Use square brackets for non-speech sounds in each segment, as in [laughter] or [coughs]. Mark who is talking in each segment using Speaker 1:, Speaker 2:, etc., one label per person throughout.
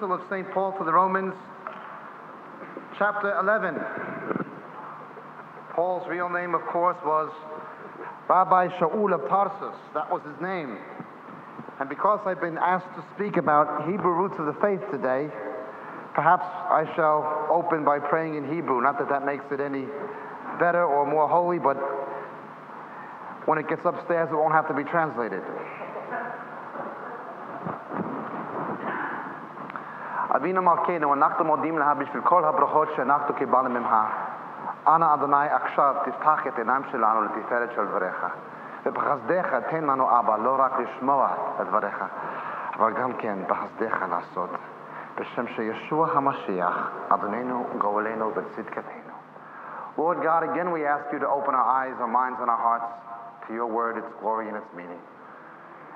Speaker 1: Epistle of St. Paul to the Romans, chapter 11. Paul's real name, of course, was Rabbi Shaul of Tarsus. That was his name. And because I've been asked to speak about Hebrew roots of the faith today, perhaps I shall open by praying in Hebrew. Not that that makes it any better or more holy, but when it gets upstairs, it won't have to be translated. אבינו מלכנו, אנחנו מודים לך בשביל כל הברכות שאנחנו קיבלנו ממך. אנא אדוני עכשיו תפתח את עיניים שלנו לתפארת של דבריך. ובחסדיך תן לנו אבא לא רק לשמוע את דבריך, אבל גם כן בחסדיך לעשות. בשם שישוע המשיח, אדוננו גואלנו בצדקתנו. Lord God, again we ask you to open our eyes, our minds, and our hearts to your word, its glory, and its meaning.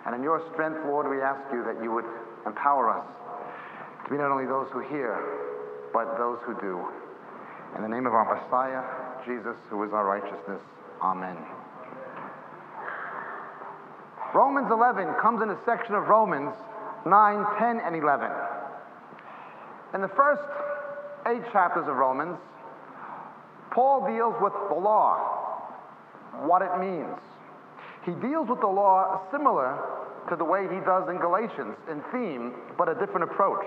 Speaker 1: And in your strength, Lord, we ask you that you would empower us to be not only those who hear, but those who do. In the name of our Messiah, Jesus, who is our righteousness. Amen. Romans 11 comes in a section of Romans 9, 10, and 11. In the first eight chapters of Romans, Paul deals with the law, what it means. He deals with the law similar to the way he does in Galatians in theme, but a different approach.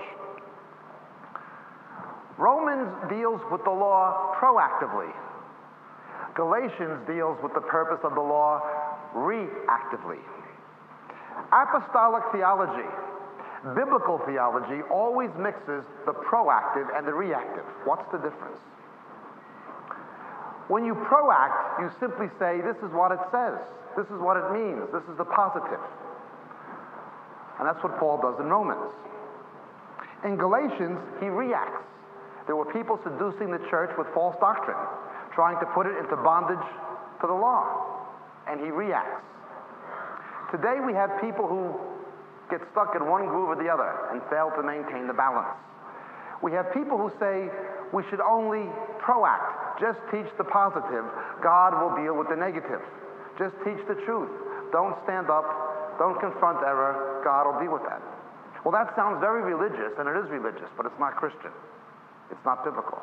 Speaker 1: Romans deals with the law proactively. Galatians deals with the purpose of the law reactively. Apostolic theology, biblical theology, always mixes the proactive and the reactive. What's the difference? When you proact, you simply say, This is what it says, this is what it means, this is the positive. And that's what Paul does in Romans. In Galatians, he reacts. There were people seducing the church with false doctrine, trying to put it into bondage to the law. And he reacts. Today we have people who get stuck in one groove or the other and fail to maintain the balance. We have people who say we should only proact, just teach the positive. God will deal with the negative. Just teach the truth. Don't stand up, don't confront error. God will deal with that. Well, that sounds very religious, and it is religious, but it's not Christian. It's not biblical.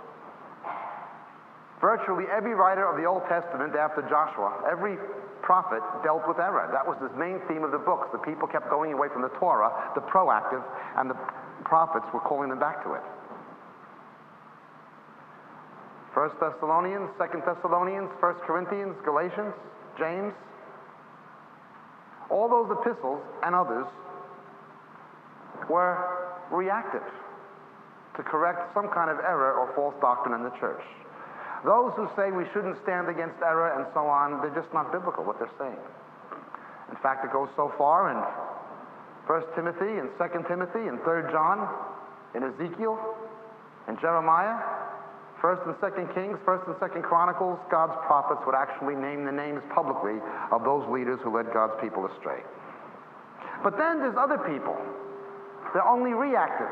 Speaker 1: Virtually every writer of the Old Testament after Joshua, every prophet dealt with error. That was the main theme of the books. The people kept going away from the Torah, the proactive, and the prophets were calling them back to it. First Thessalonians, Second Thessalonians, First Corinthians, Galatians, James, all those epistles and others were reactive to correct some kind of error or false doctrine in the church. Those who say we shouldn't stand against error and so on, they're just not biblical what they're saying. In fact, it goes so far in 1 Timothy and 2 Timothy and 3 John, in Ezekiel, in Jeremiah, 1st and 2nd Kings, 1st and 2nd Chronicles, God's prophets would actually name the names publicly of those leaders who led God's people astray. But then there's other people. They're only reactive.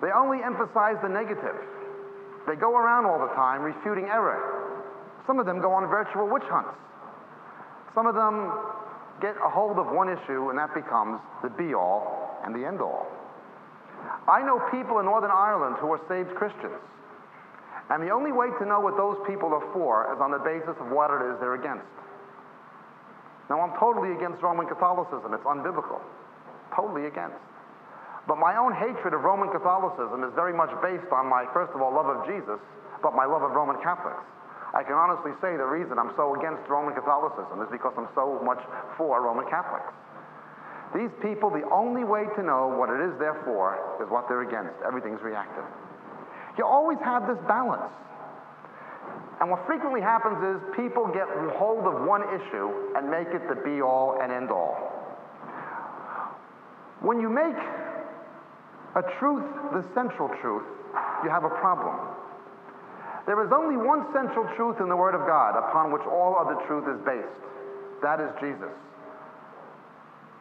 Speaker 1: They only emphasize the negative. They go around all the time refuting error. Some of them go on virtual witch hunts. Some of them get a hold of one issue, and that becomes the be all and the end all. I know people in Northern Ireland who are saved Christians. And the only way to know what those people are for is on the basis of what it is they're against. Now, I'm totally against Roman Catholicism. It's unbiblical. Totally against. But my own hatred of Roman Catholicism is very much based on my, first of all, love of Jesus, but my love of Roman Catholics. I can honestly say the reason I'm so against Roman Catholicism is because I'm so much for Roman Catholics. These people, the only way to know what it is they're for is what they're against. Everything's reactive. You always have this balance. And what frequently happens is people get hold of one issue and make it the be all and end all. When you make a truth the central truth, you have a problem. There is only one central truth in the Word of God upon which all other truth is based. That is Jesus.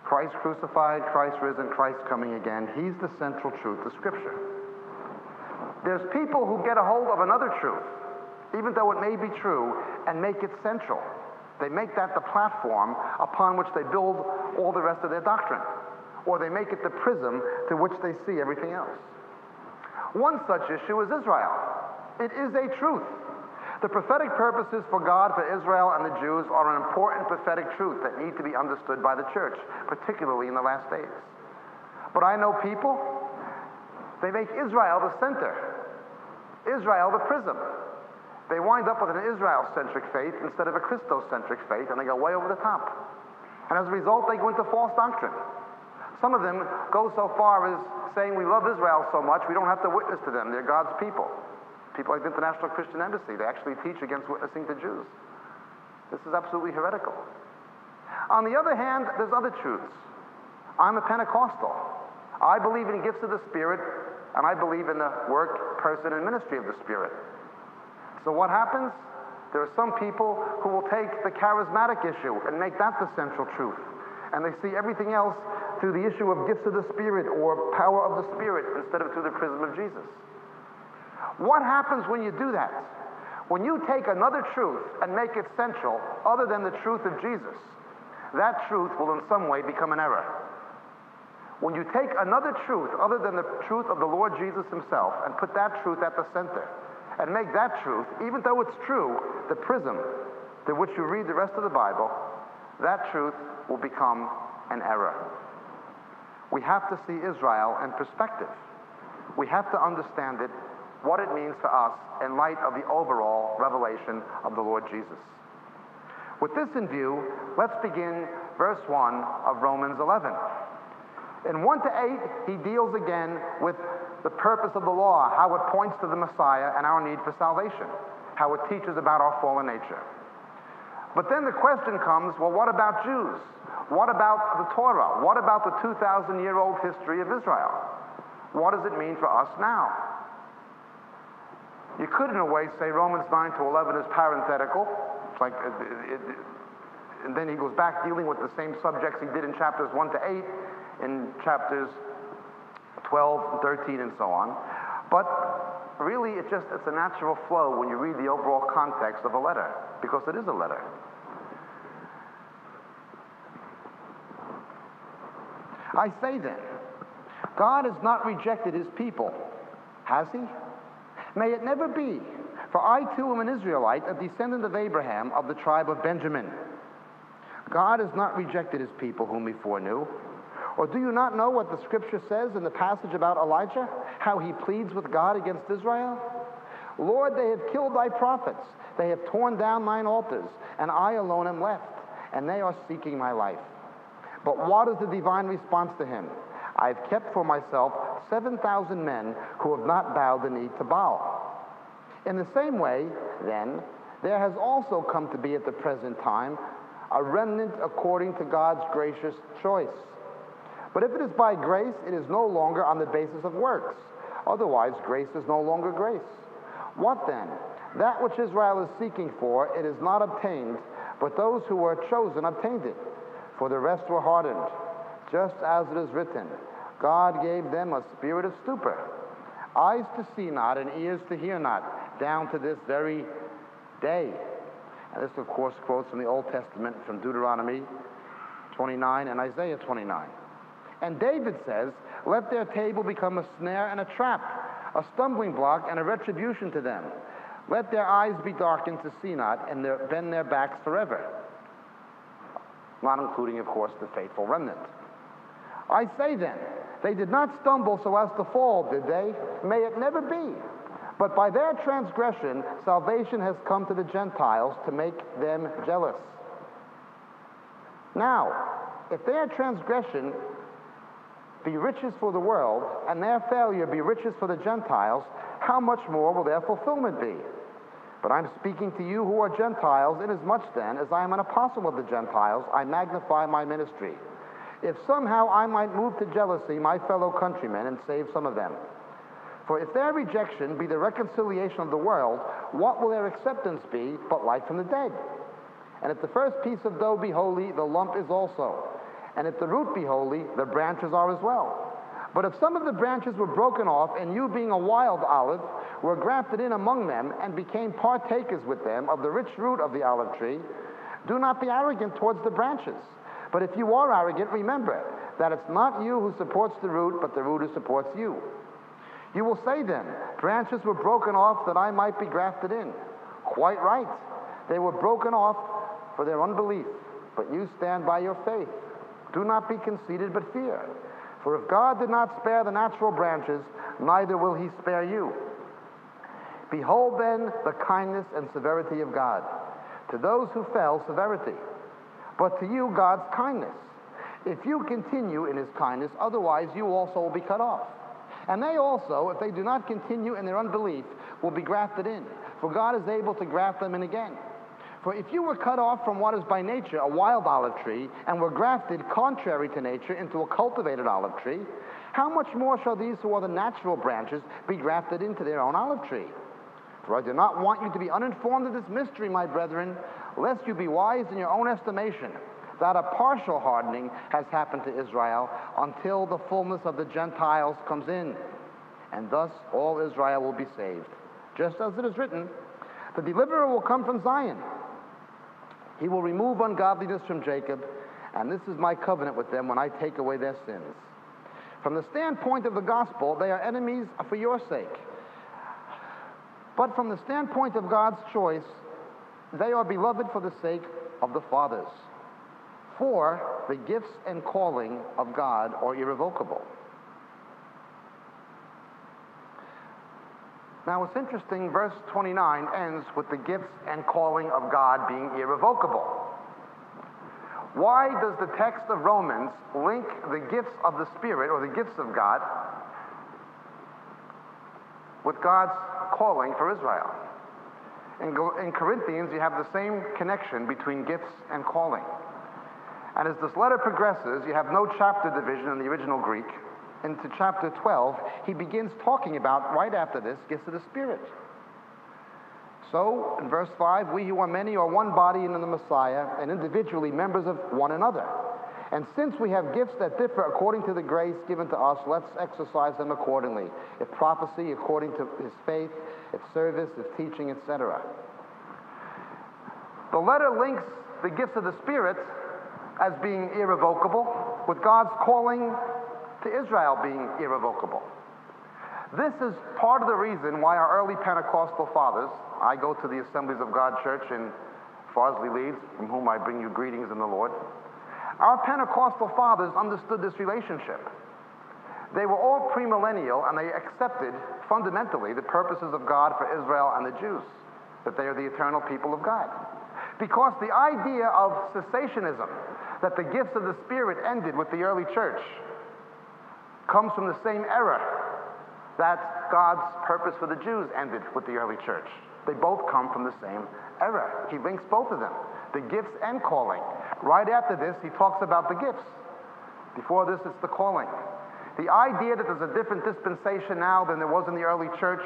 Speaker 1: Christ crucified, Christ risen, Christ coming again. He's the central truth of Scripture. There's people who get a hold of another truth, even though it may be true, and make it central. They make that the platform upon which they build all the rest of their doctrine. Or they make it the prism through which they see everything else. One such issue is Israel. It is a truth. The prophetic purposes for God, for Israel, and the Jews are an important prophetic truth that need to be understood by the church, particularly in the last days. But I know people, they make Israel the center, Israel the prism. They wind up with an Israel centric faith instead of a Christocentric faith, and they go way over the top. And as a result, they go into false doctrine. Some of them go so far as saying we love Israel so much we don't have to witness to them. They're God's people. People like the International Christian Embassy, they actually teach against witnessing to Jews. This is absolutely heretical. On the other hand, there's other truths. I'm a Pentecostal. I believe in gifts of the Spirit, and I believe in the work, person, and ministry of the Spirit. So what happens? There are some people who will take the charismatic issue and make that the central truth. And they see everything else through the issue of gifts of the Spirit or power of the Spirit instead of through the prism of Jesus. What happens when you do that? When you take another truth and make it central other than the truth of Jesus, that truth will in some way become an error. When you take another truth other than the truth of the Lord Jesus himself and put that truth at the center, and make that truth, even though it's true, the prism through which you read the rest of the Bible, that truth will become an error. We have to see Israel in perspective. We have to understand it, what it means for us in light of the overall revelation of the Lord Jesus. With this in view, let's begin verse 1 of Romans 11. In 1 to 8, he deals again with the purpose of the law, how it points to the Messiah and our need for salvation, how it teaches about our fallen nature. But then the question comes well, what about Jews? What about the Torah? What about the 2,000 year old history of Israel? What does it mean for us now? You could, in a way, say Romans 9 to 11 is parenthetical. It's like, it, it, and then he goes back dealing with the same subjects he did in chapters 1 to 8, in chapters 12, 13, and so on. But really, it just, it's a natural flow when you read the overall context of a letter, because it is a letter. I say then, God has not rejected his people, has he? May it never be. For I too am an Israelite, a descendant of Abraham of the tribe of Benjamin. God has not rejected his people whom he foreknew. Or do you not know what the scripture says in the passage about Elijah? How he pleads with God against Israel? Lord, they have killed thy prophets, they have torn down thine altars, and I alone am left, and they are seeking my life. But what is the divine response to him? I have kept for myself 7,000 men who have not bowed the knee to Baal. In the same way, then, there has also come to be at the present time a remnant according to God's gracious choice. But if it is by grace, it is no longer on the basis of works. Otherwise, grace is no longer grace. What then? That which Israel is seeking for, it is not obtained, but those who were chosen obtained it. For the rest were hardened, just as it is written God gave them a spirit of stupor, eyes to see not, and ears to hear not, down to this very day. And this, of course, quotes from the Old Testament, from Deuteronomy 29 and Isaiah 29. And David says, Let their table become a snare and a trap, a stumbling block and a retribution to them. Let their eyes be darkened to see not, and their, bend their backs forever. Not including, of course, the faithful remnant. I say then, they did not stumble so as to fall, did they? May it never be. But by their transgression, salvation has come to the Gentiles to make them jealous. Now, if their transgression be riches for the world, and their failure be riches for the Gentiles, how much more will their fulfillment be? But I'm speaking to you who are Gentiles, inasmuch then as I am an apostle of the Gentiles, I magnify my ministry. If somehow I might move to jealousy my fellow countrymen and save some of them. For if their rejection be the reconciliation of the world, what will their acceptance be but life from the dead? And if the first piece of dough be holy, the lump is also. And if the root be holy, the branches are as well. But if some of the branches were broken off, and you, being a wild olive, were grafted in among them, and became partakers with them of the rich root of the olive tree, do not be arrogant towards the branches. But if you are arrogant, remember that it's not you who supports the root, but the root who supports you. You will say then, branches were broken off that I might be grafted in. Quite right. They were broken off for their unbelief, but you stand by your faith. Do not be conceited, but fear. For if God did not spare the natural branches, neither will he spare you. Behold then the kindness and severity of God. To those who fell, severity, but to you, God's kindness. If you continue in his kindness, otherwise you also will be cut off. And they also, if they do not continue in their unbelief, will be grafted in. For God is able to graft them in again. For if you were cut off from what is by nature a wild olive tree, and were grafted contrary to nature into a cultivated olive tree, how much more shall these who are the natural branches be grafted into their own olive tree? For I do not want you to be uninformed of this mystery, my brethren, lest you be wise in your own estimation, that a partial hardening has happened to Israel until the fullness of the Gentiles comes in. And thus all Israel will be saved. Just as it is written, the deliverer will come from Zion. He will remove ungodliness from Jacob, and this is my covenant with them when I take away their sins. From the standpoint of the gospel, they are enemies for your sake. But from the standpoint of God's choice, they are beloved for the sake of the fathers. For the gifts and calling of God are irrevocable. Now it's interesting, verse 29 ends with the gifts and calling of God being irrevocable. Why does the text of Romans link the gifts of the Spirit or the gifts of God with God's calling for Israel? In, in Corinthians, you have the same connection between gifts and calling. And as this letter progresses, you have no chapter division in the original Greek. Into chapter 12, he begins talking about, right after this, gifts of the Spirit. So, in verse 5, we who are many are one body in the Messiah, and individually members of one another. And since we have gifts that differ according to the grace given to us, let's exercise them accordingly. If prophecy, according to his faith, if service, if teaching, etc. The letter links the gifts of the Spirit as being irrevocable, with God's calling to Israel being irrevocable. This is part of the reason why our early Pentecostal fathers, I go to the Assemblies of God Church in Farsley Leeds, from whom I bring you greetings in the Lord. Our Pentecostal fathers understood this relationship. They were all premillennial and they accepted fundamentally the purposes of God for Israel and the Jews, that they are the eternal people of God. Because the idea of cessationism, that the gifts of the Spirit ended with the early church, comes from the same era that God's purpose for the Jews ended with the early church. They both come from the same era. He links both of them, the gifts and calling. Right after this, he talks about the gifts. Before this, it's the calling. The idea that there's a different dispensation now than there was in the early church,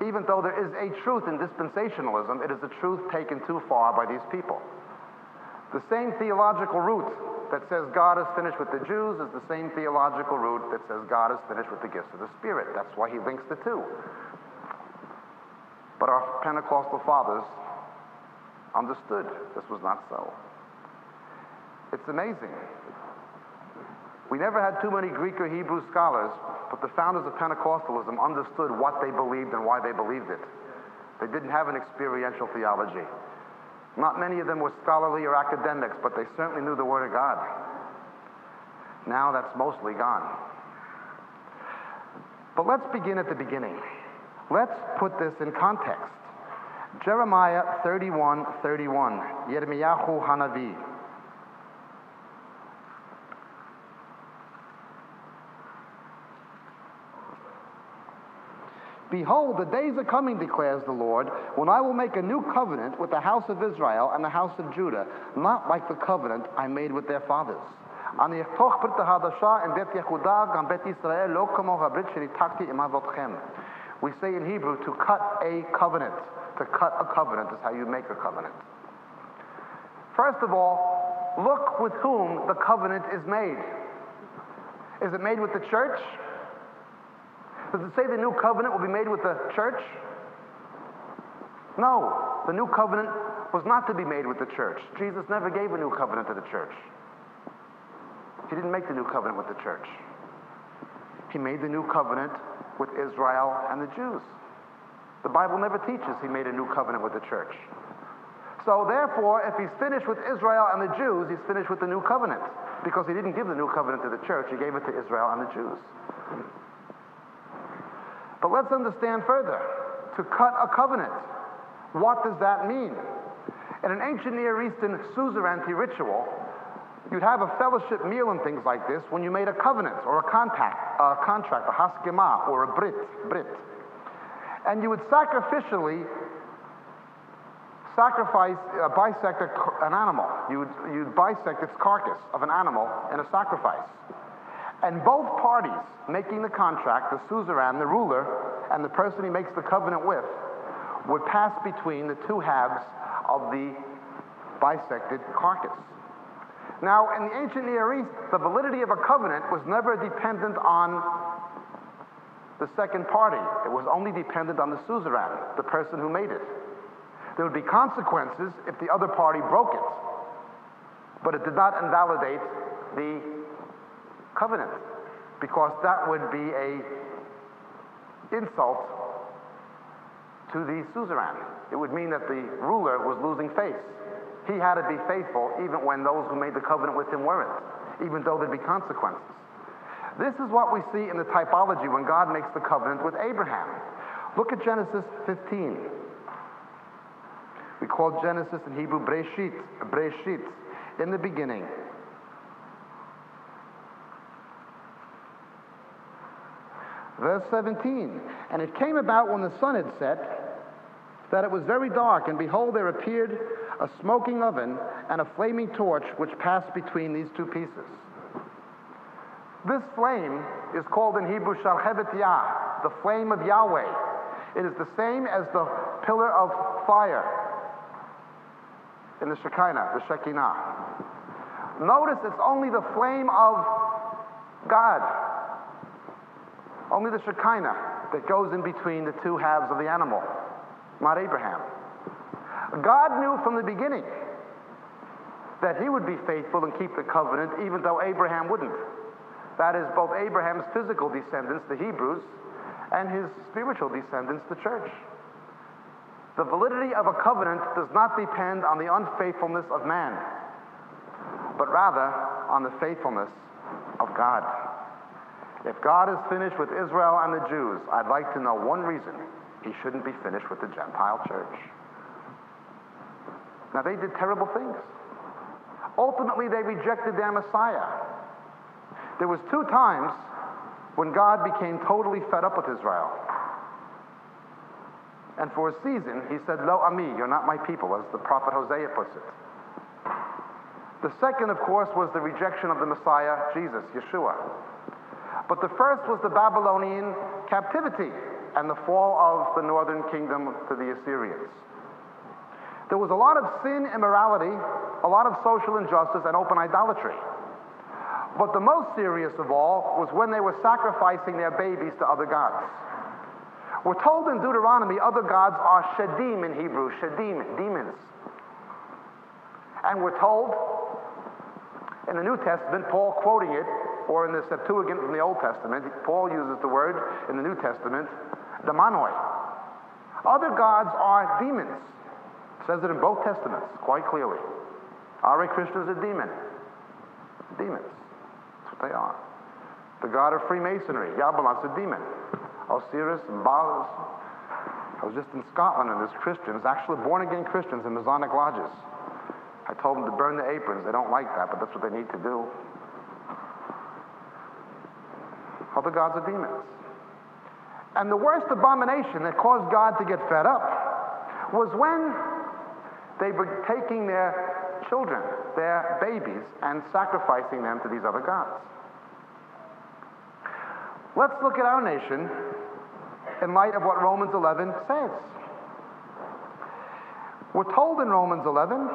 Speaker 1: even though there is a truth in dispensationalism, it is a truth taken too far by these people. The same theological root that says God is finished with the Jews is the same theological root that says God is finished with the gifts of the Spirit. That's why he links the two. But our Pentecostal fathers understood this was not so. It's amazing. We never had too many Greek or Hebrew scholars, but the founders of Pentecostalism understood what they believed and why they believed it. They didn't have an experiential theology. Not many of them were scholarly or academics, but they certainly knew the Word of God. Now that's mostly gone. But let's begin at the beginning. Let's put this in context. Jeremiah 31 31, Yirmiyahu Hanavi. Behold, the days are coming, declares the Lord, when I will make a new covenant with the house of Israel and the house of Judah, not like the covenant I made with their fathers. We say in Hebrew, to cut a covenant. To cut a covenant is how you make a covenant. First of all, look with whom the covenant is made. Is it made with the church? Does it say the new covenant will be made with the church? No, the new covenant was not to be made with the church. Jesus never gave a new covenant to the church. He didn't make the new covenant with the church. He made the new covenant with Israel and the Jews. The Bible never teaches he made a new covenant with the church. So therefore, if he's finished with Israel and the Jews, he's finished with the new covenant. Because he didn't give the new covenant to the church, he gave it to Israel and the Jews. But let's understand further. To cut a covenant, what does that mean? In an ancient Near Eastern suzerainty ritual, you'd have a fellowship meal and things like this when you made a covenant or a contact, a contract, a haskema or a brit, brit. And you would sacrificially sacrifice, uh, bisect a, an animal. You would, you'd bisect its carcass of an animal in a sacrifice. And both parties making the contract, the suzerain, the ruler, and the person he makes the covenant with, would pass between the two halves of the bisected carcass. Now, in the ancient Near East, the validity of a covenant was never dependent on the second party. It was only dependent on the suzerain, the person who made it. There would be consequences if the other party broke it, but it did not invalidate the covenant because that would be a insult to the suzerain. It would mean that the ruler was losing face. He had to be faithful even when those who made the covenant with him weren't, even though there'd be consequences. This is what we see in the typology when God makes the covenant with Abraham. Look at Genesis 15. We call Genesis in Hebrew Breshit, Breshit, in the beginning. Verse 17. And it came about when the sun had set that it was very dark, and behold, there appeared a smoking oven and a flaming torch which passed between these two pieces. This flame is called in Hebrew Shalchevet Yah, the flame of Yahweh. It is the same as the pillar of fire in the Shekinah, the Shekinah. Notice it's only the flame of God, only the Shekinah that goes in between the two halves of the animal not Abraham. God knew from the beginning that he would be faithful and keep the covenant even though Abraham wouldn't. That is both Abraham's physical descendants, the Hebrews, and his spiritual descendants, the church. The validity of a covenant does not depend on the unfaithfulness of man, but rather on the faithfulness of God. If God is finished with Israel and the Jews, I'd like to know one reason he shouldn't be finished with the Gentile church. Now, they did terrible things. Ultimately, they rejected their Messiah. There was two times when God became totally fed up with Israel. And for a season, he said, Lo ami, you're not my people, as the prophet Hosea puts it. The second, of course, was the rejection of the Messiah, Jesus, Yeshua. But the first was the Babylonian captivity and the fall of the northern kingdom to the Assyrians. There was a lot of sin, and immorality, a lot of social injustice, and open idolatry. But the most serious of all was when they were sacrificing their babies to other gods. We're told in Deuteronomy other gods are shadim in Hebrew, shadim, demons. And we're told in the New Testament, Paul quoting it, or in the Septuagint from the Old Testament, Paul uses the word in the New Testament, demonoi. Other gods are demons. It says it in both testaments quite clearly. Hare Krishna is a demon. Demons. That's what they are. The god of Freemasonry, Jahbulon's a demon. Osiris and Baal. I was just in Scotland and there's Christians, actually born again Christians in Masonic lodges. I told them to burn the aprons. They don't like that, but that's what they need to do. Other gods are demons. And the worst abomination that caused God to get fed up was when they were taking their children, their babies, and sacrificing them to these other gods. Let's look at our nation in light of what Romans 11 says. We're told in Romans 11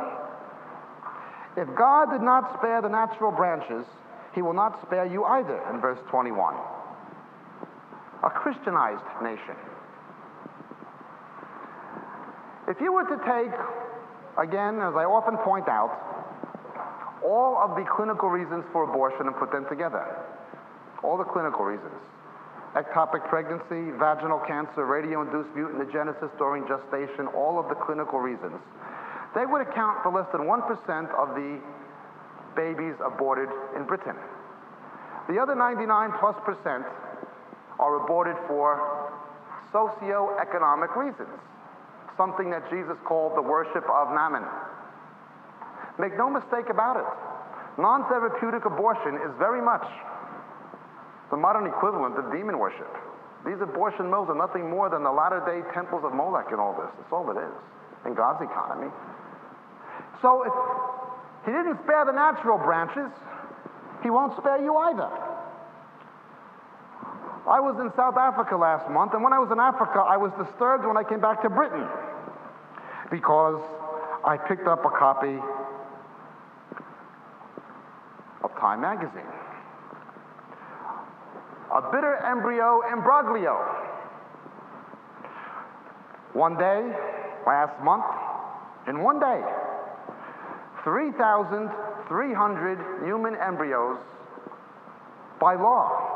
Speaker 1: if God did not spare the natural branches, he will not spare you either, in verse 21 a Christianized nation. If you were to take, again, as I often point out, all of the clinical reasons for abortion and put them together. All the clinical reasons. Ectopic pregnancy, vaginal cancer, radio-induced mutagenesis during gestation, all of the clinical reasons. They would account for less than 1% of the babies aborted in Britain. The other 99 plus percent are aborted for socio-economic reasons, something that Jesus called the worship of mammon. Make no mistake about it. Non-therapeutic abortion is very much the modern equivalent of demon worship. These abortion mills are nothing more than the latter-day temples of Molech and all this. That's all it is in God's economy. So if he didn't spare the natural branches, he won't spare you either. I was in South Africa last month, and when I was in Africa, I was disturbed when I came back to Britain because I picked up a copy of Time magazine. A bitter embryo imbroglio. One day, last month, in one day, 3,300 human embryos by law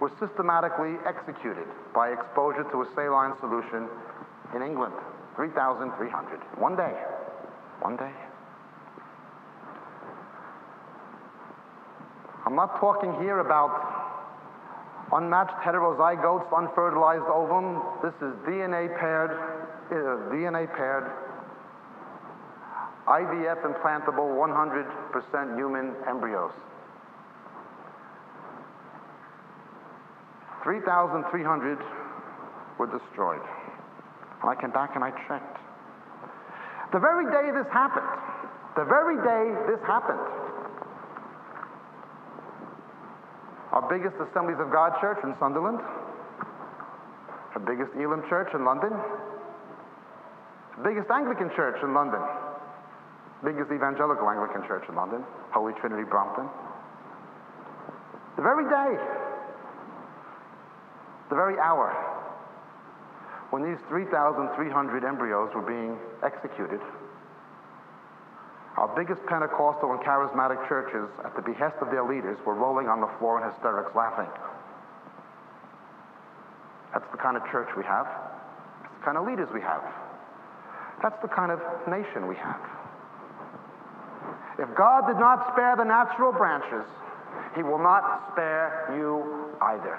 Speaker 1: were systematically executed by exposure to a saline solution in England. 3,300. One day. One day. I'm not talking here about unmatched heterozygotes, unfertilized ovum. This is DNA paired, uh, DNA paired, IVF implantable 100% human embryos. 3,300 were destroyed. I came back and I checked. The very day this happened, the very day this happened, our biggest Assemblies of God church in Sunderland, our biggest Elim church in London, the biggest Anglican church in London, biggest evangelical Anglican church in London, Holy Trinity Brompton. The very day, the very hour, when these 3,300 embryos were being executed, our biggest Pentecostal and charismatic churches, at the behest of their leaders, were rolling on the floor in hysterics laughing. That's the kind of church we have. That's the kind of leaders we have. That's the kind of nation we have. If God did not spare the natural branches, he will not spare you either.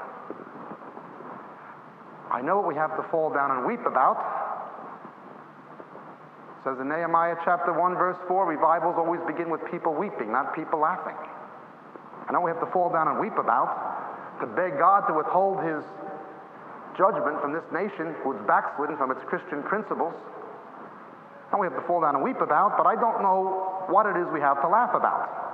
Speaker 1: I know what we have to fall down and weep about. It says in Nehemiah chapter 1, verse 4, revivals always begin with people weeping, not people laughing. I know we have to fall down and weep about, to beg God to withhold his judgment from this nation who's backslidden from its Christian principles. And we have to fall down and weep about, but I don't know what it is we have to laugh about.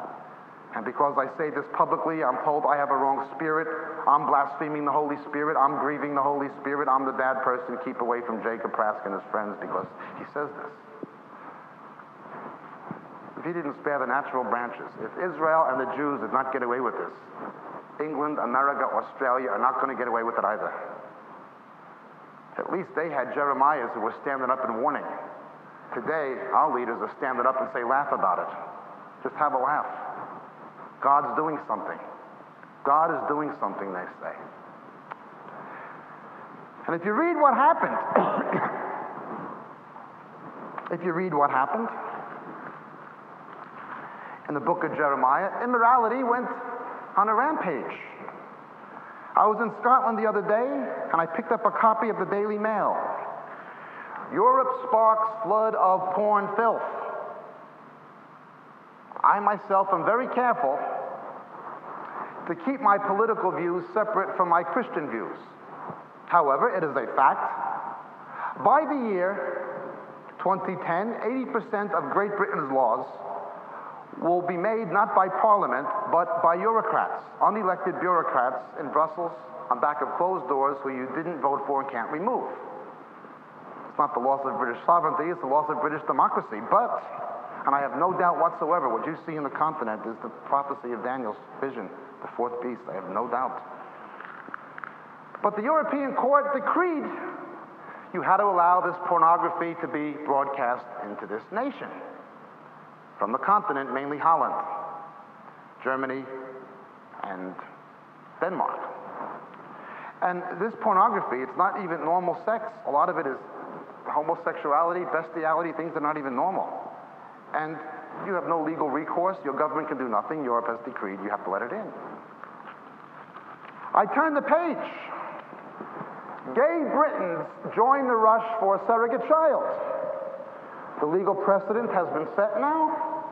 Speaker 1: And because I say this publicly, I'm told I have a wrong spirit. I'm blaspheming the Holy Spirit. I'm grieving the Holy Spirit. I'm the bad person. Keep away from Jacob Prasch and his friends because he says this. If he didn't spare the natural branches, if Israel and the Jews did not get away with this, England, America, Australia are not going to get away with it either. At least they had Jeremiahs who were standing up and warning. Today, our leaders are standing up and say, laugh about it. Just have a laugh. God's doing something. God is doing something, they say. And if you read what happened, [coughs] if you read what happened in the book of Jeremiah, immorality went on a rampage. I was in Scotland the other day and I picked up a copy of the Daily Mail. Europe sparks flood of porn filth. I myself am very careful to keep my political views separate from my Christian views. However, it is a fact. By the year 2010, 80% of Great Britain's laws will be made not by Parliament, but by bureaucrats, unelected bureaucrats in Brussels on back of closed doors who you didn't vote for and can't remove. It's not the loss of British sovereignty, it's the loss of British democracy. But and I have no doubt whatsoever what you see in the continent is the prophecy of Daniel's vision, the fourth beast. I have no doubt. But the European court decreed you had to allow this pornography to be broadcast into this nation from the continent, mainly Holland. Germany, and Denmark. And this pornography, it's not even normal sex. A lot of it is homosexuality, bestiality, things that are not even normal. And you have no legal recourse. Your government can do nothing. Europe has decreed you have to let it in. I turn the page. Gay Britons join the rush for a surrogate child. The legal precedent has been set now.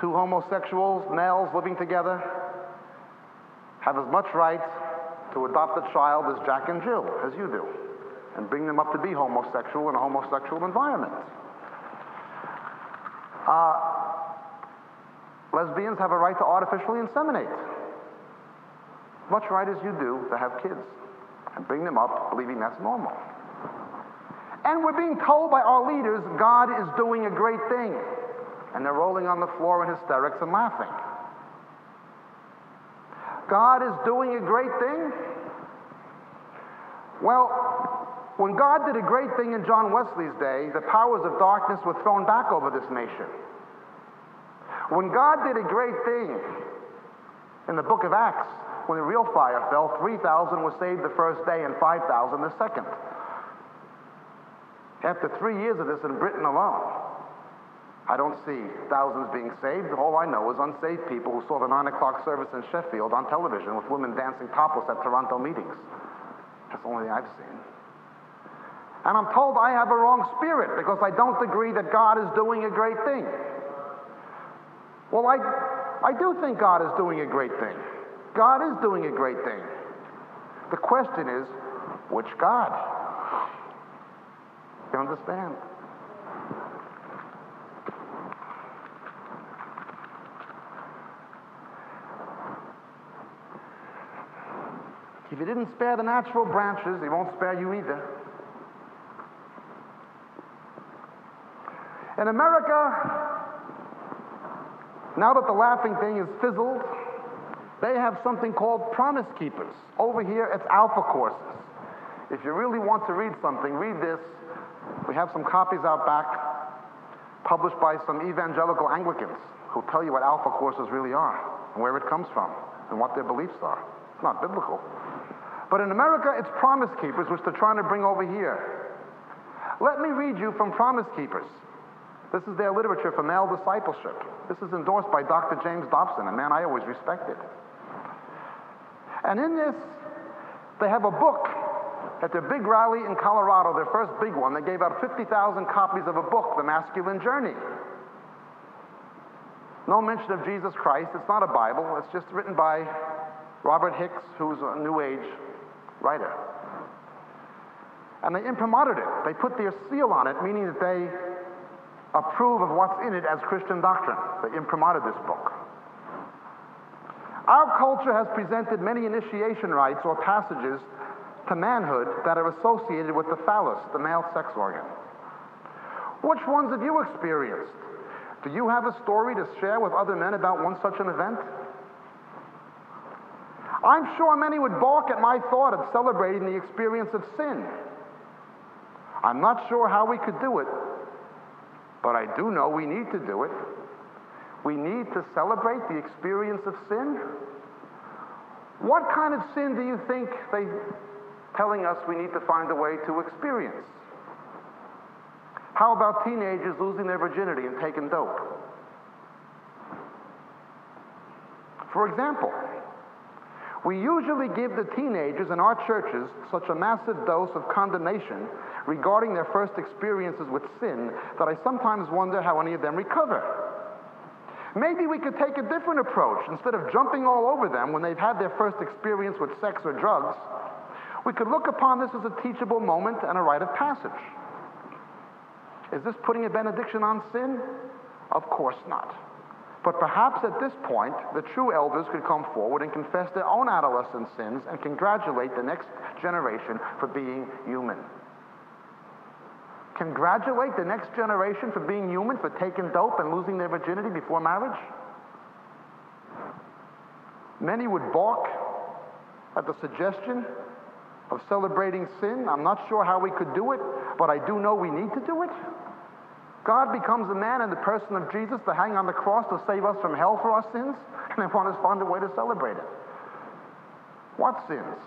Speaker 1: Two homosexuals, males living together, have as much right to adopt a child as Jack and Jill, as you do, and bring them up to be homosexual in a homosexual environment. Uh, lesbians have a right to artificially inseminate. Much right as you do to have kids and bring them up believing that's normal. And we're being told by our leaders God is doing a great thing. And they're rolling on the floor in hysterics and laughing. God is doing a great thing? Well, when God did a great thing in John Wesley's day, the powers of darkness were thrown back over this nation. When God did a great thing in the book of Acts, when the real fire fell, 3,000 were saved the first day and 5,000 the second. After three years of this in Britain alone, I don't see thousands being saved. All I know is unsaved people who saw the 9 o'clock service in Sheffield on television with women dancing topless at Toronto meetings. That's the only thing I've seen. And I'm told I have a wrong spirit because I don't agree that God is doing a great thing. Well, I, I do think God is doing a great thing. God is doing a great thing. The question is, which God? You understand? If he didn't spare the natural branches, he won't spare you either. In America, now that the laughing thing is fizzled, they have something called Promise Keepers. Over here, it's Alpha Courses. If you really want to read something, read this. We have some copies out back, published by some evangelical Anglicans who tell you what Alpha Courses really are and where it comes from and what their beliefs are. It's not biblical. But in America, it's Promise Keepers, which they're trying to bring over here. Let me read you from Promise Keepers. This is their literature for male discipleship. This is endorsed by Dr. James Dobson, a man I always respected. And in this, they have a book at their big rally in Colorado, their first big one. They gave out 50,000 copies of a book, The Masculine Journey. No mention of Jesus Christ. It's not a Bible. It's just written by Robert Hicks, who's a New Age writer. And they imprimatur it. They put their seal on it, meaning that they approve of what's in it as Christian doctrine. They imprimatur this book. Our culture has presented many initiation rites or passages to manhood that are associated with the phallus, the male sex organ. Which ones have you experienced? Do you have a story to share with other men about one such an event? I'm sure many would balk at my thought of celebrating the experience of sin. I'm not sure how we could do it, but I do know we need to do it we need to celebrate the experience of sin? What kind of sin do you think they telling us we need to find a way to experience? How about teenagers losing their virginity and taking dope? For example, we usually give the teenagers in our churches such a massive dose of condemnation regarding their first experiences with sin that I sometimes wonder how any of them recover. Maybe we could take a different approach. Instead of jumping all over them when they've had their first experience with sex or drugs, we could look upon this as a teachable moment and a rite of passage. Is this putting a benediction on sin? Of course not. But perhaps at this point, the true elders could come forward and confess their own adolescent sins and congratulate the next generation for being human congratulate the next generation for being human, for taking dope and losing their virginity before marriage? Many would balk at the suggestion of celebrating sin. I'm not sure how we could do it, but I do know we need to do it. God becomes a man in the person of Jesus to hang on the cross to save us from hell for our sins, and they want us to find a way to celebrate it. What sins?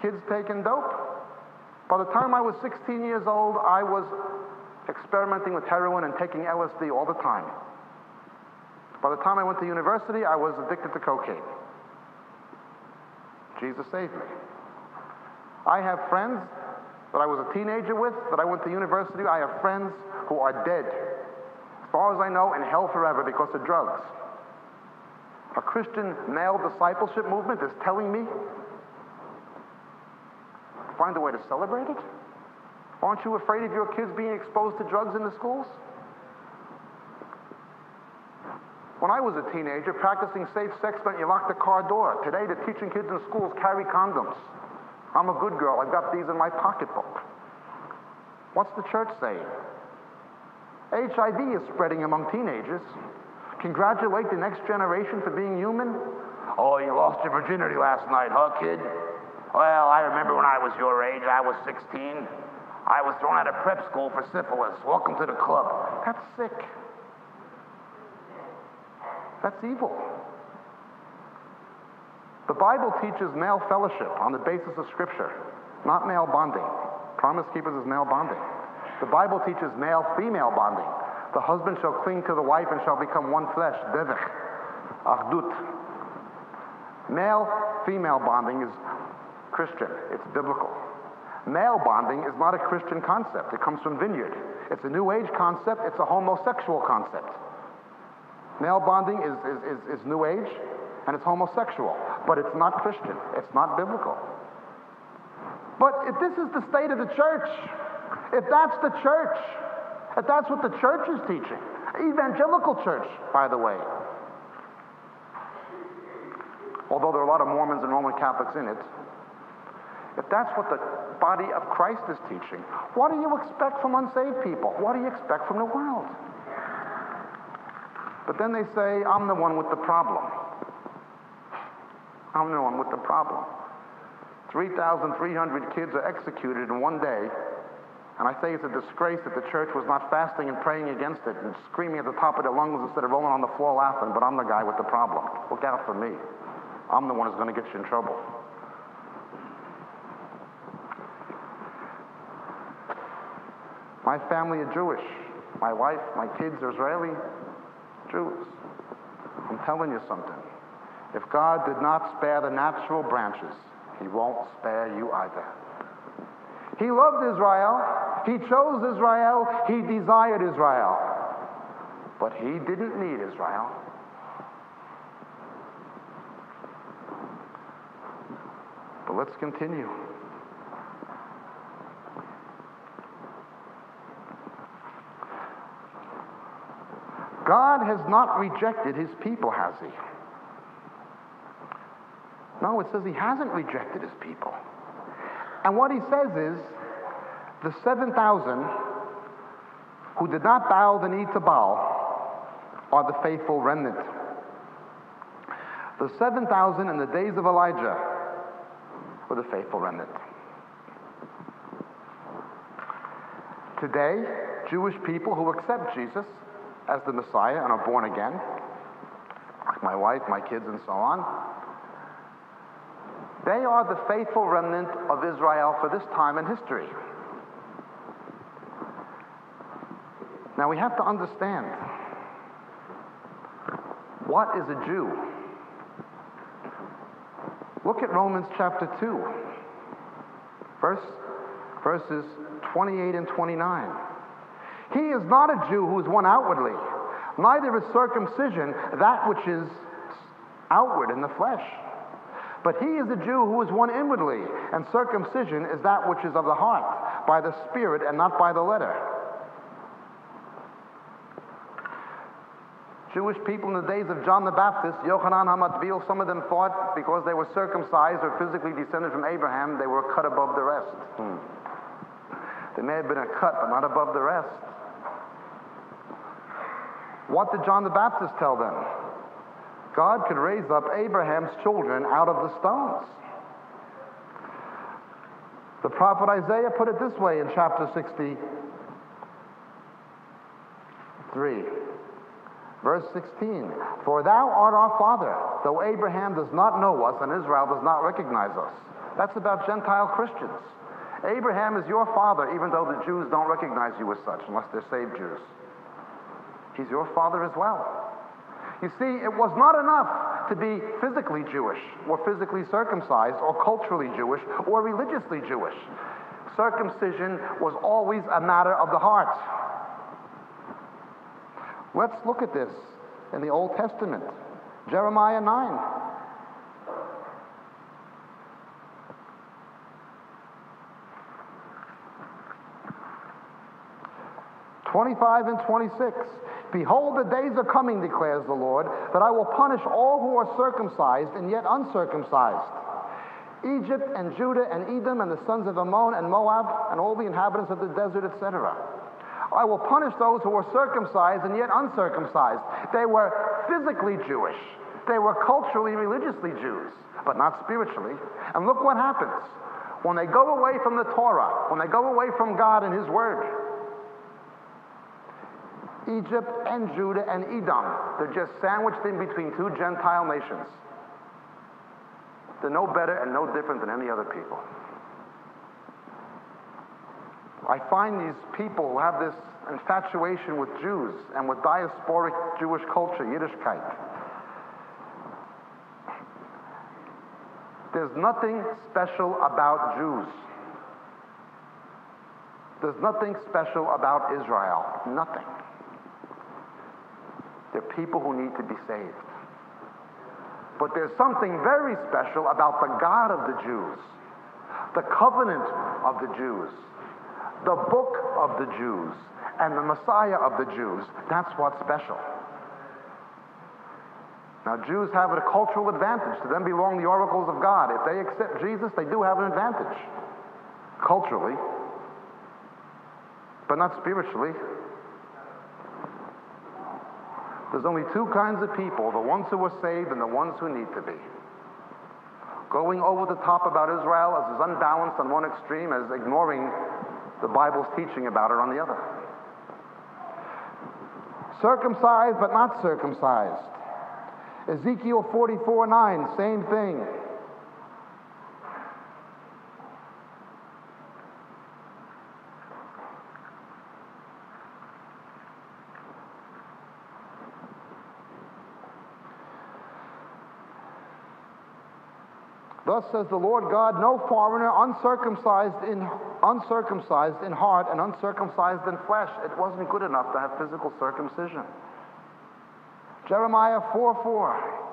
Speaker 1: Kids taking dope? By the time I was 16 years old, I was experimenting with heroin and taking LSD all the time. By the time I went to university, I was addicted to cocaine. Jesus saved me. I have friends that I was a teenager with, that I went to university. I have friends who are dead, as far as I know, in hell forever because of drugs. A Christian male discipleship movement is telling me find a way to celebrate it? Aren't you afraid of your kids being exposed to drugs in the schools? When I was a teenager, practicing safe sex meant you locked the car door. Today, they're teaching kids in schools carry condoms. I'm a good girl. I've got these in my pocketbook. What's the church saying? HIV is spreading among teenagers. Congratulate the next generation for being human. Oh, you lost your virginity last night, huh, kid? Well, I remember when I was your age, I was 16. I was thrown out of prep school for syphilis. Welcome to the club. That's sick. That's evil. The Bible teaches male fellowship on the basis of Scripture, not male bonding. Promise keepers is male bonding. The Bible teaches male female bonding. The husband shall cling to the wife and shall become one flesh. Devich. Achdut. Male female bonding is Christian, it's biblical. Male bonding is not a Christian concept, it comes from Vineyard. It's a New Age concept, it's a homosexual concept. Male bonding is, is, is, is New Age, and it's homosexual, but it's not Christian. It's not biblical. But if this is the state of the church, if that's the church, if that's what the church is teaching, evangelical church, by the way, although there are a lot of Mormons and Roman Catholics in it, if that's what the body of Christ is teaching, what do you expect from unsaved people? What do you expect from the world? But then they say, I'm the one with the problem. I'm the one with the problem. 3,300 kids are executed in one day, and I say it's a disgrace that the church was not fasting and praying against it and screaming at the top of their lungs instead of rolling on the floor laughing, but I'm the guy with the problem. Look out for me. I'm the one who's going to get you in trouble. My family are Jewish. My wife, my kids are Israeli Jews. I'm telling you something. If God did not spare the natural branches, He won't spare you either. He loved Israel. He chose Israel. He desired Israel. But He didn't need Israel. But let's continue. God has not rejected his people, has he? No, it says he hasn't rejected his people. And what he says is the 7,000 who did not bow the knee to Baal are the faithful remnant. The 7,000 in the days of Elijah were the faithful remnant. Today, Jewish people who accept Jesus as the Messiah and are born again, like my wife, my kids, and so on, they are the faithful remnant of Israel for this time in history. Now we have to understand what is a Jew? Look at Romans chapter 2, verse, verses 28 and 29. He is not a Jew who is one outwardly, neither is circumcision that which is outward in the flesh. But he is a Jew who is one inwardly, and circumcision is that which is of the heart, by the Spirit and not by the letter. Jewish people in the days of John the Baptist, Yochanan HaMatbil, some of them thought because they were circumcised or physically descended from Abraham, they were cut above the rest. Hmm. They may have been a cut, but not above the rest. What did John the Baptist tell them? God could raise up Abraham's children out of the stones. The prophet Isaiah put it this way in chapter 63, Verse 16 For thou art our father, though Abraham does not know us and Israel does not recognize us. That's about Gentile Christians. Abraham is your father, even though the Jews don't recognize you as such, unless they're saved Jews. He's your father as well. You see, it was not enough to be physically Jewish, or physically circumcised, or culturally Jewish, or religiously Jewish. Circumcision was always a matter of the heart. Let's look at this in the Old Testament. Jeremiah 9. 25 and 26. Behold, the days are coming, declares the Lord, that I will punish all who are circumcised and yet uncircumcised. Egypt and Judah and Edom and the sons of Ammon and Moab and all the inhabitants of the desert, etc. I will punish those who are circumcised and yet uncircumcised. They were physically Jewish. They were culturally, religiously Jews, but not spiritually. And look what happens. When they go away from the Torah, when they go away from God and His Word, Egypt and Judah and Edom, they're just sandwiched in between two Gentile nations. They're no better and no different than any other people. I find these people who have this infatuation with Jews and with diasporic Jewish culture, Yiddishkeit. There's nothing special about Jews. There's nothing special about Israel. Nothing. They're people who need to be saved. But there's something very special about the God of the Jews, the covenant of the Jews, the book of the Jews and the Messiah of the Jews. That's what's special. Now, Jews have a cultural advantage. To them belong the oracles of God. If they accept Jesus, they do have an advantage, culturally, but not spiritually. There's only two kinds of people the ones who are saved and the ones who need to be. Going over the top about Israel as is unbalanced on one extreme as ignoring the Bible's teaching about it on the other. Circumcised but not circumcised. Ezekiel 44 9, same thing. Thus says the Lord God, no foreigner uncircumcised in, uncircumcised in heart and uncircumcised in flesh. It wasn't good enough to have physical circumcision. Jeremiah 4 4.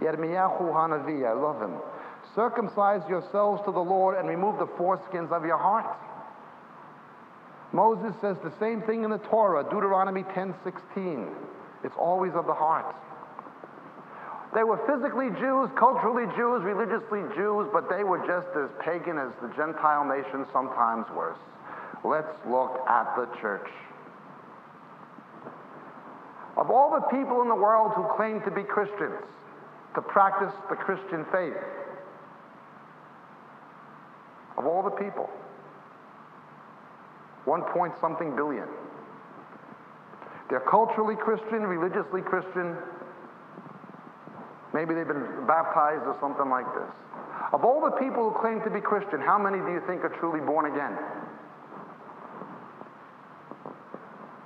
Speaker 1: Yirmiyahu Hanavi, I love him. Circumcise yourselves to the Lord and remove the foreskins of your heart. Moses says the same thing in the Torah, Deuteronomy 10 16. It's always of the heart. They were physically Jews, culturally Jews, religiously Jews, but they were just as pagan as the Gentile nations, sometimes worse. Let's look at the church. Of all the people in the world who claim to be Christians, to practice the Christian faith, of all the people, one point something billion. They're culturally Christian, religiously Christian, Maybe they've been baptized or something like this. Of all the people who claim to be Christian, how many do you think are truly born again?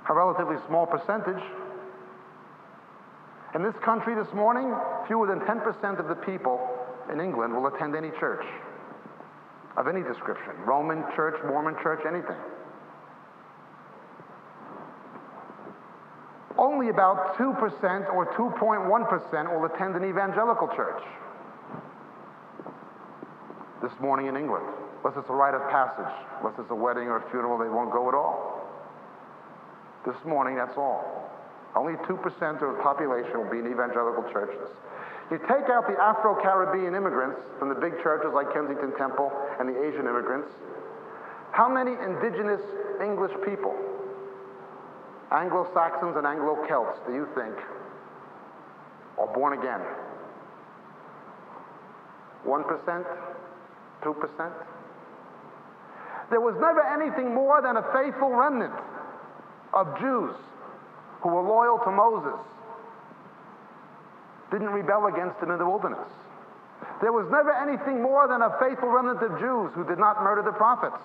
Speaker 1: A relatively small percentage. In this country this morning, fewer than 10% of the people in England will attend any church of any description Roman church, Mormon church, anything. Only about 2% or 2.1% will attend an evangelical church this morning in England. Unless it's a rite of passage, unless it's a wedding or a funeral, they won't go at all. This morning, that's all. Only 2% of the population will be in evangelical churches. You take out the Afro Caribbean immigrants from the big churches like Kensington Temple and the Asian immigrants, how many indigenous English people Anglo Saxons and Anglo Celts do you think are born again? 1%? 2%? There was never anything more than a faithful remnant of Jews who were loyal to Moses, didn't rebel against him in the wilderness. There was never anything more than a faithful remnant of Jews who did not murder the prophets.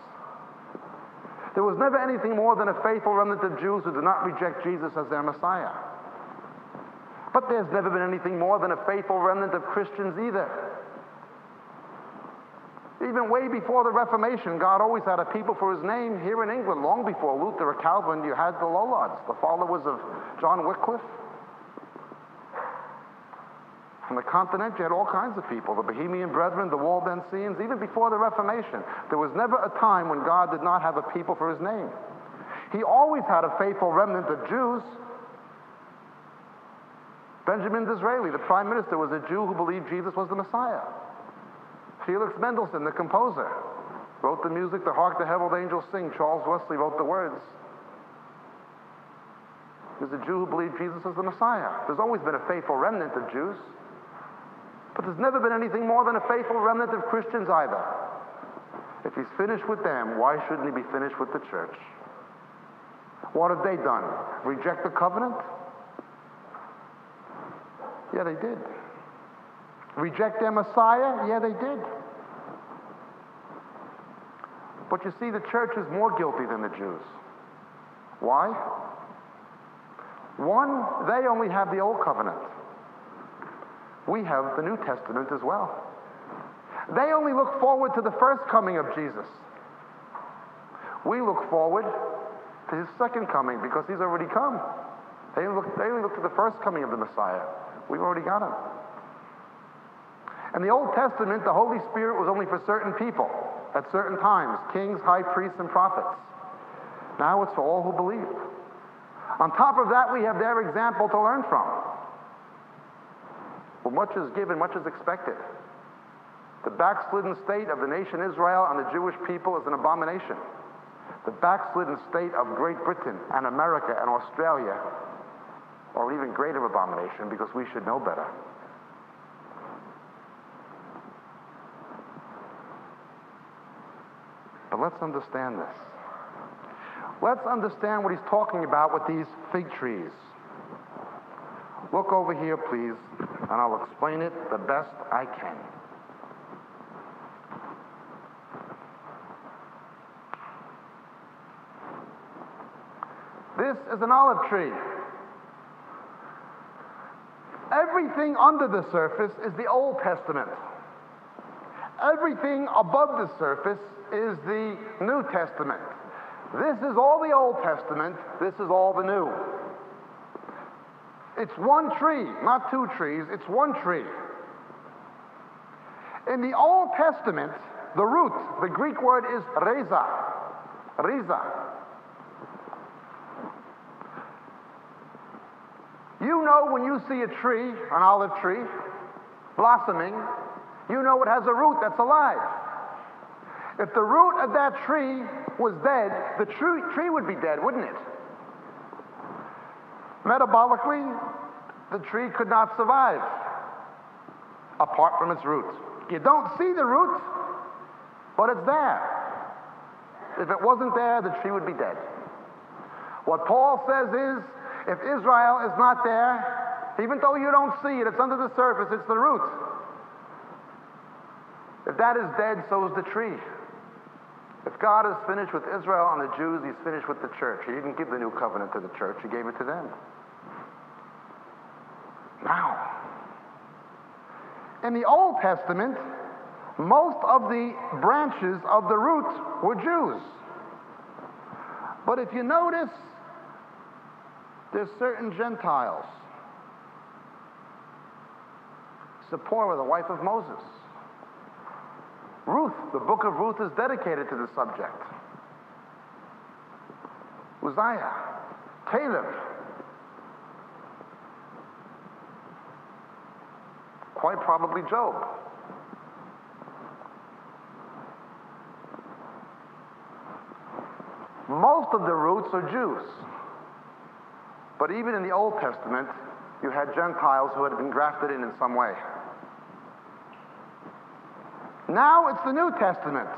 Speaker 1: There was never anything more than a faithful remnant of Jews who did not reject Jesus as their Messiah. But there's never been anything more than a faithful remnant of Christians either. Even way before the Reformation, God always had a people for his name here in England. Long before Luther or Calvin, you had the Lollards, the followers of John Wycliffe. On the continent, you had all kinds of people the Bohemian Brethren, the Waldensians, even before the Reformation. There was never a time when God did not have a people for his name. He always had a faithful remnant of Jews. Benjamin Disraeli, the prime minister, was a Jew who believed Jesus was the Messiah. Felix Mendelssohn, the composer, wrote the music, The Hark the Herald Angels Sing. Charles Wesley wrote the words. He was a Jew who believed Jesus was the Messiah. There's always been a faithful remnant of Jews. But there's never been anything more than a faithful remnant of Christians either. If he's finished with them, why shouldn't he be finished with the church? What have they done? Reject the covenant? Yeah, they did. Reject their Messiah? Yeah, they did. But you see, the church is more guilty than the Jews. Why? One, they only have the old covenant. We have the New Testament as well. They only look forward to the first coming of Jesus. We look forward to his second coming because he's already come. They, look, they only look to the first coming of the Messiah. We've already got him. In the Old Testament, the Holy Spirit was only for certain people at certain times kings, high priests, and prophets. Now it's for all who believe. On top of that, we have their example to learn from. For much is given, much is expected. The backslidden state of the nation Israel and the Jewish people is an abomination. The backslidden state of Great Britain and America and Australia are even greater abomination because we should know better. But let's understand this. Let's understand what he's talking about with these fig trees. Look over here, please, and I'll explain it the best I can. This is an olive tree. Everything under the surface is the Old Testament. Everything above the surface is the New Testament. This is all the Old Testament, this is all the New. It's one tree, not two trees, it's one tree. In the Old Testament, the root, the Greek word is reza. Reza. You know when you see a tree, an olive tree, blossoming, you know it has a root that's alive. If the root of that tree was dead, the tree, tree would be dead, wouldn't it? Metabolically, the tree could not survive apart from its roots. You don't see the roots, but it's there. If it wasn't there, the tree would be dead. What Paul says is if Israel is not there, even though you don't see it, it's under the surface, it's the root. If that is dead, so is the tree. If God is finished with Israel and the Jews, he's finished with the church. He didn't give the new covenant to the church, he gave it to them. Now, in the Old Testament, most of the branches of the root were Jews. But if you notice, there's certain Gentiles. Zipporah, the wife of Moses. Ruth, the book of Ruth is dedicated to the subject. Uriah, Caleb, quite probably Job. Most of the roots are Jews. But even in the Old Testament, you had Gentiles who had been grafted in in some way. Now it's the New Testament.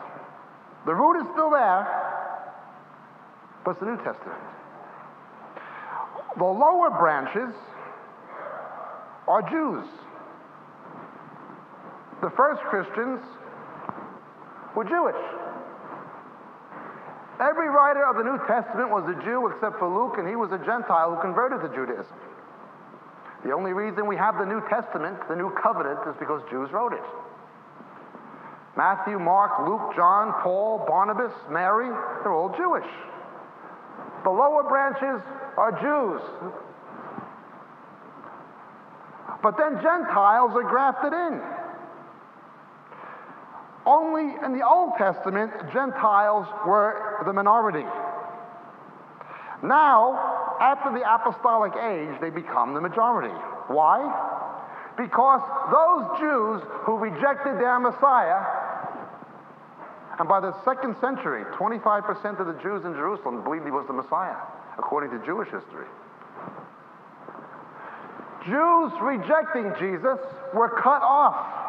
Speaker 1: The root is still there, but it's the New Testament. The lower branches are Jews. The first Christians were Jewish. Every writer of the New Testament was a Jew except for Luke, and he was a Gentile who converted to Judaism. The only reason we have the New Testament, the New Covenant, is because Jews wrote it. Matthew, Mark, Luke, John, Paul, Barnabas, Mary, they're all Jewish. The lower branches are Jews. But then Gentiles are grafted in. Only in the Old Testament, Gentiles were the minority. Now, after the apostolic age, they become the majority. Why? Because those Jews who rejected their Messiah, and by the second century, 25% of the Jews in Jerusalem believed he was the Messiah, according to Jewish history. Jews rejecting Jesus were cut off.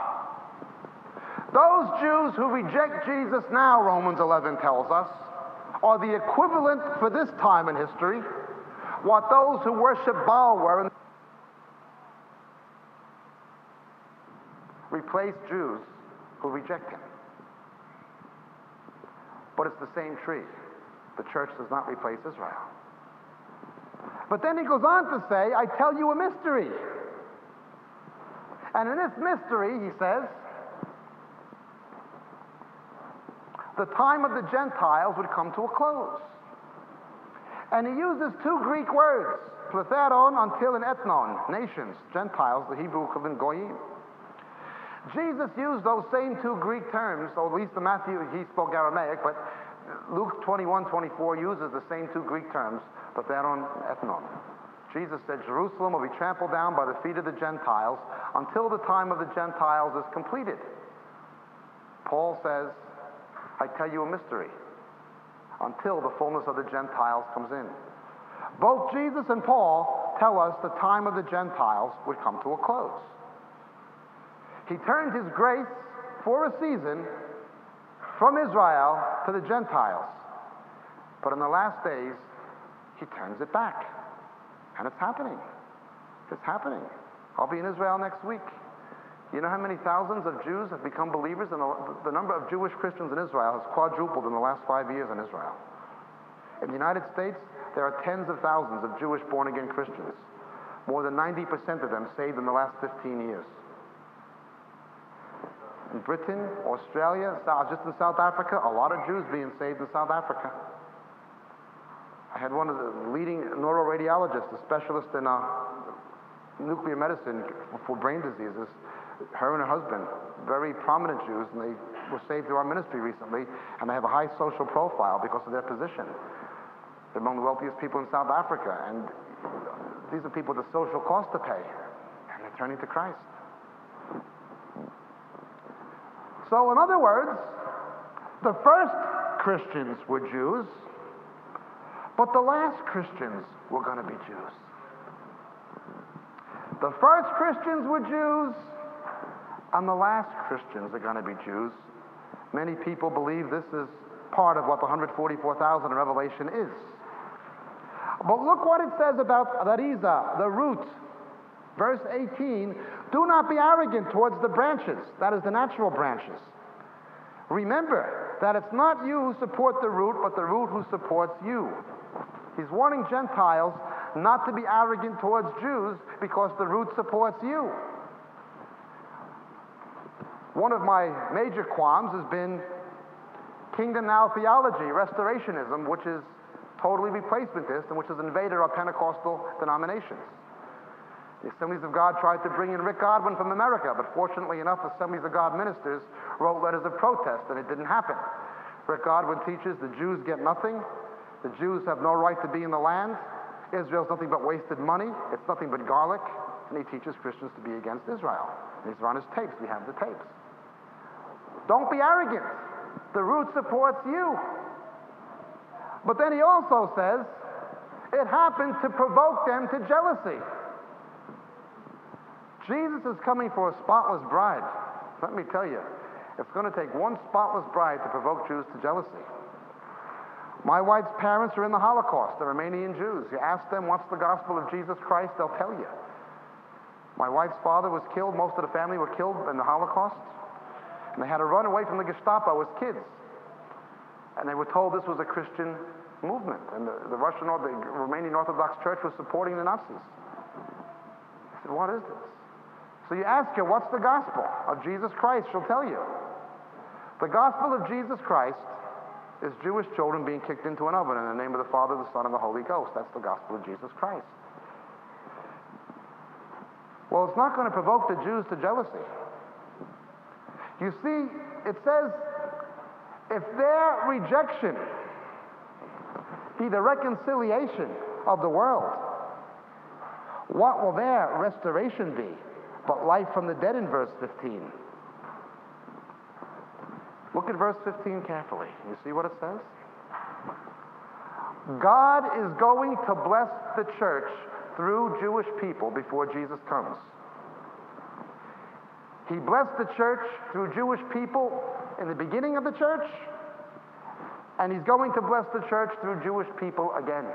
Speaker 1: Those Jews who reject Jesus now, Romans 11 tells us, are the equivalent for this time in history what those who worship Baal were. Replace Jews who reject him. But it's the same tree. The church does not replace Israel. But then he goes on to say, I tell you a mystery. And in this mystery, he says, the time of the Gentiles would come to a close. And he uses two Greek words, pletheron, until, and ethnon, nations, Gentiles, the Hebrew equivalent goyim. Jesus used those same two Greek terms, or at least the Matthew, he spoke Aramaic, but Luke 21, 24 uses the same two Greek terms, pletheron, ethnon. Jesus said, Jerusalem will be trampled down by the feet of the Gentiles until the time of the Gentiles is completed. Paul says, I tell you a mystery until the fullness of the Gentiles comes in. Both Jesus and Paul tell us the time of the Gentiles would come to a close. He turned his grace for a season from Israel to the Gentiles. But in the last days, he turns it back. And it's happening. It's happening. I'll be in Israel next week. You know how many thousands of Jews have become believers? And the, the number of Jewish Christians in Israel has quadrupled in the last five years in Israel. In the United States, there are tens of thousands of Jewish born again Christians. More than 90% of them saved in the last 15 years. In Britain, Australia, just in South Africa, a lot of Jews being saved in South Africa. I had one of the leading neuroradiologists, a specialist in uh, nuclear medicine for brain diseases, her and her husband, very prominent Jews, and they were saved through our ministry recently, and they have a high social profile because of their position. They're among the wealthiest people in South Africa, and these are people with a social cost to pay, and they're turning to Christ. So, in other words, the first Christians were Jews, but the last Christians were going to be Jews. The first Christians were Jews, and the last Christians are going to be Jews. Many people believe this is part of what the 144,000 in Revelation is. But look what it says about Rariza, uh, the root. Verse 18 Do not be arrogant towards the branches, that is, the natural branches. Remember that it's not you who support the root, but the root who supports you. He's warning Gentiles not to be arrogant towards Jews because the root supports you. One of my major qualms has been kingdom now theology, restorationism, which is totally replacementist and which has invaded our Pentecostal denominations. The Assemblies of God tried to bring in Rick Godwin from America, but fortunately enough, Assemblies of God ministers wrote letters of protest, and it didn't happen. Rick Godwin teaches the Jews get nothing, the Jews have no right to be in the land, Israel's nothing but wasted money, it's nothing but garlic, and he teaches Christians to be against Israel. These are on his tapes, we have the tapes. Don't be arrogant. The root supports you. But then he also says, it happened to provoke them to jealousy. Jesus is coming for a spotless bride. Let me tell you. It's going to take one spotless bride to provoke Jews to jealousy. My wife's parents are in the Holocaust, the Romanian Jews. You ask them what's the gospel of Jesus Christ, they'll tell you. My wife's father was killed, most of the family were killed in the Holocaust, and they had to run away from the Gestapo as kids. And they were told this was a Christian movement, and the, the Russian or the Romanian Orthodox Church was supporting the Nazis. I said, What is this? So you ask her, What's the gospel of Jesus Christ? She'll tell you. The gospel of Jesus Christ is Jewish children being kicked into an oven in the name of the Father, the Son, and the Holy Ghost. That's the gospel of Jesus Christ. Well, it's not going to provoke the Jews to jealousy. You see, it says if their rejection be the reconciliation of the world, what will their restoration be but life from the dead in verse 15? Look at verse 15 carefully. You see what it says? God is going to bless the church through Jewish people before Jesus comes. He blessed the church through Jewish people in the beginning of the church, and he's going to bless the church through Jewish people again.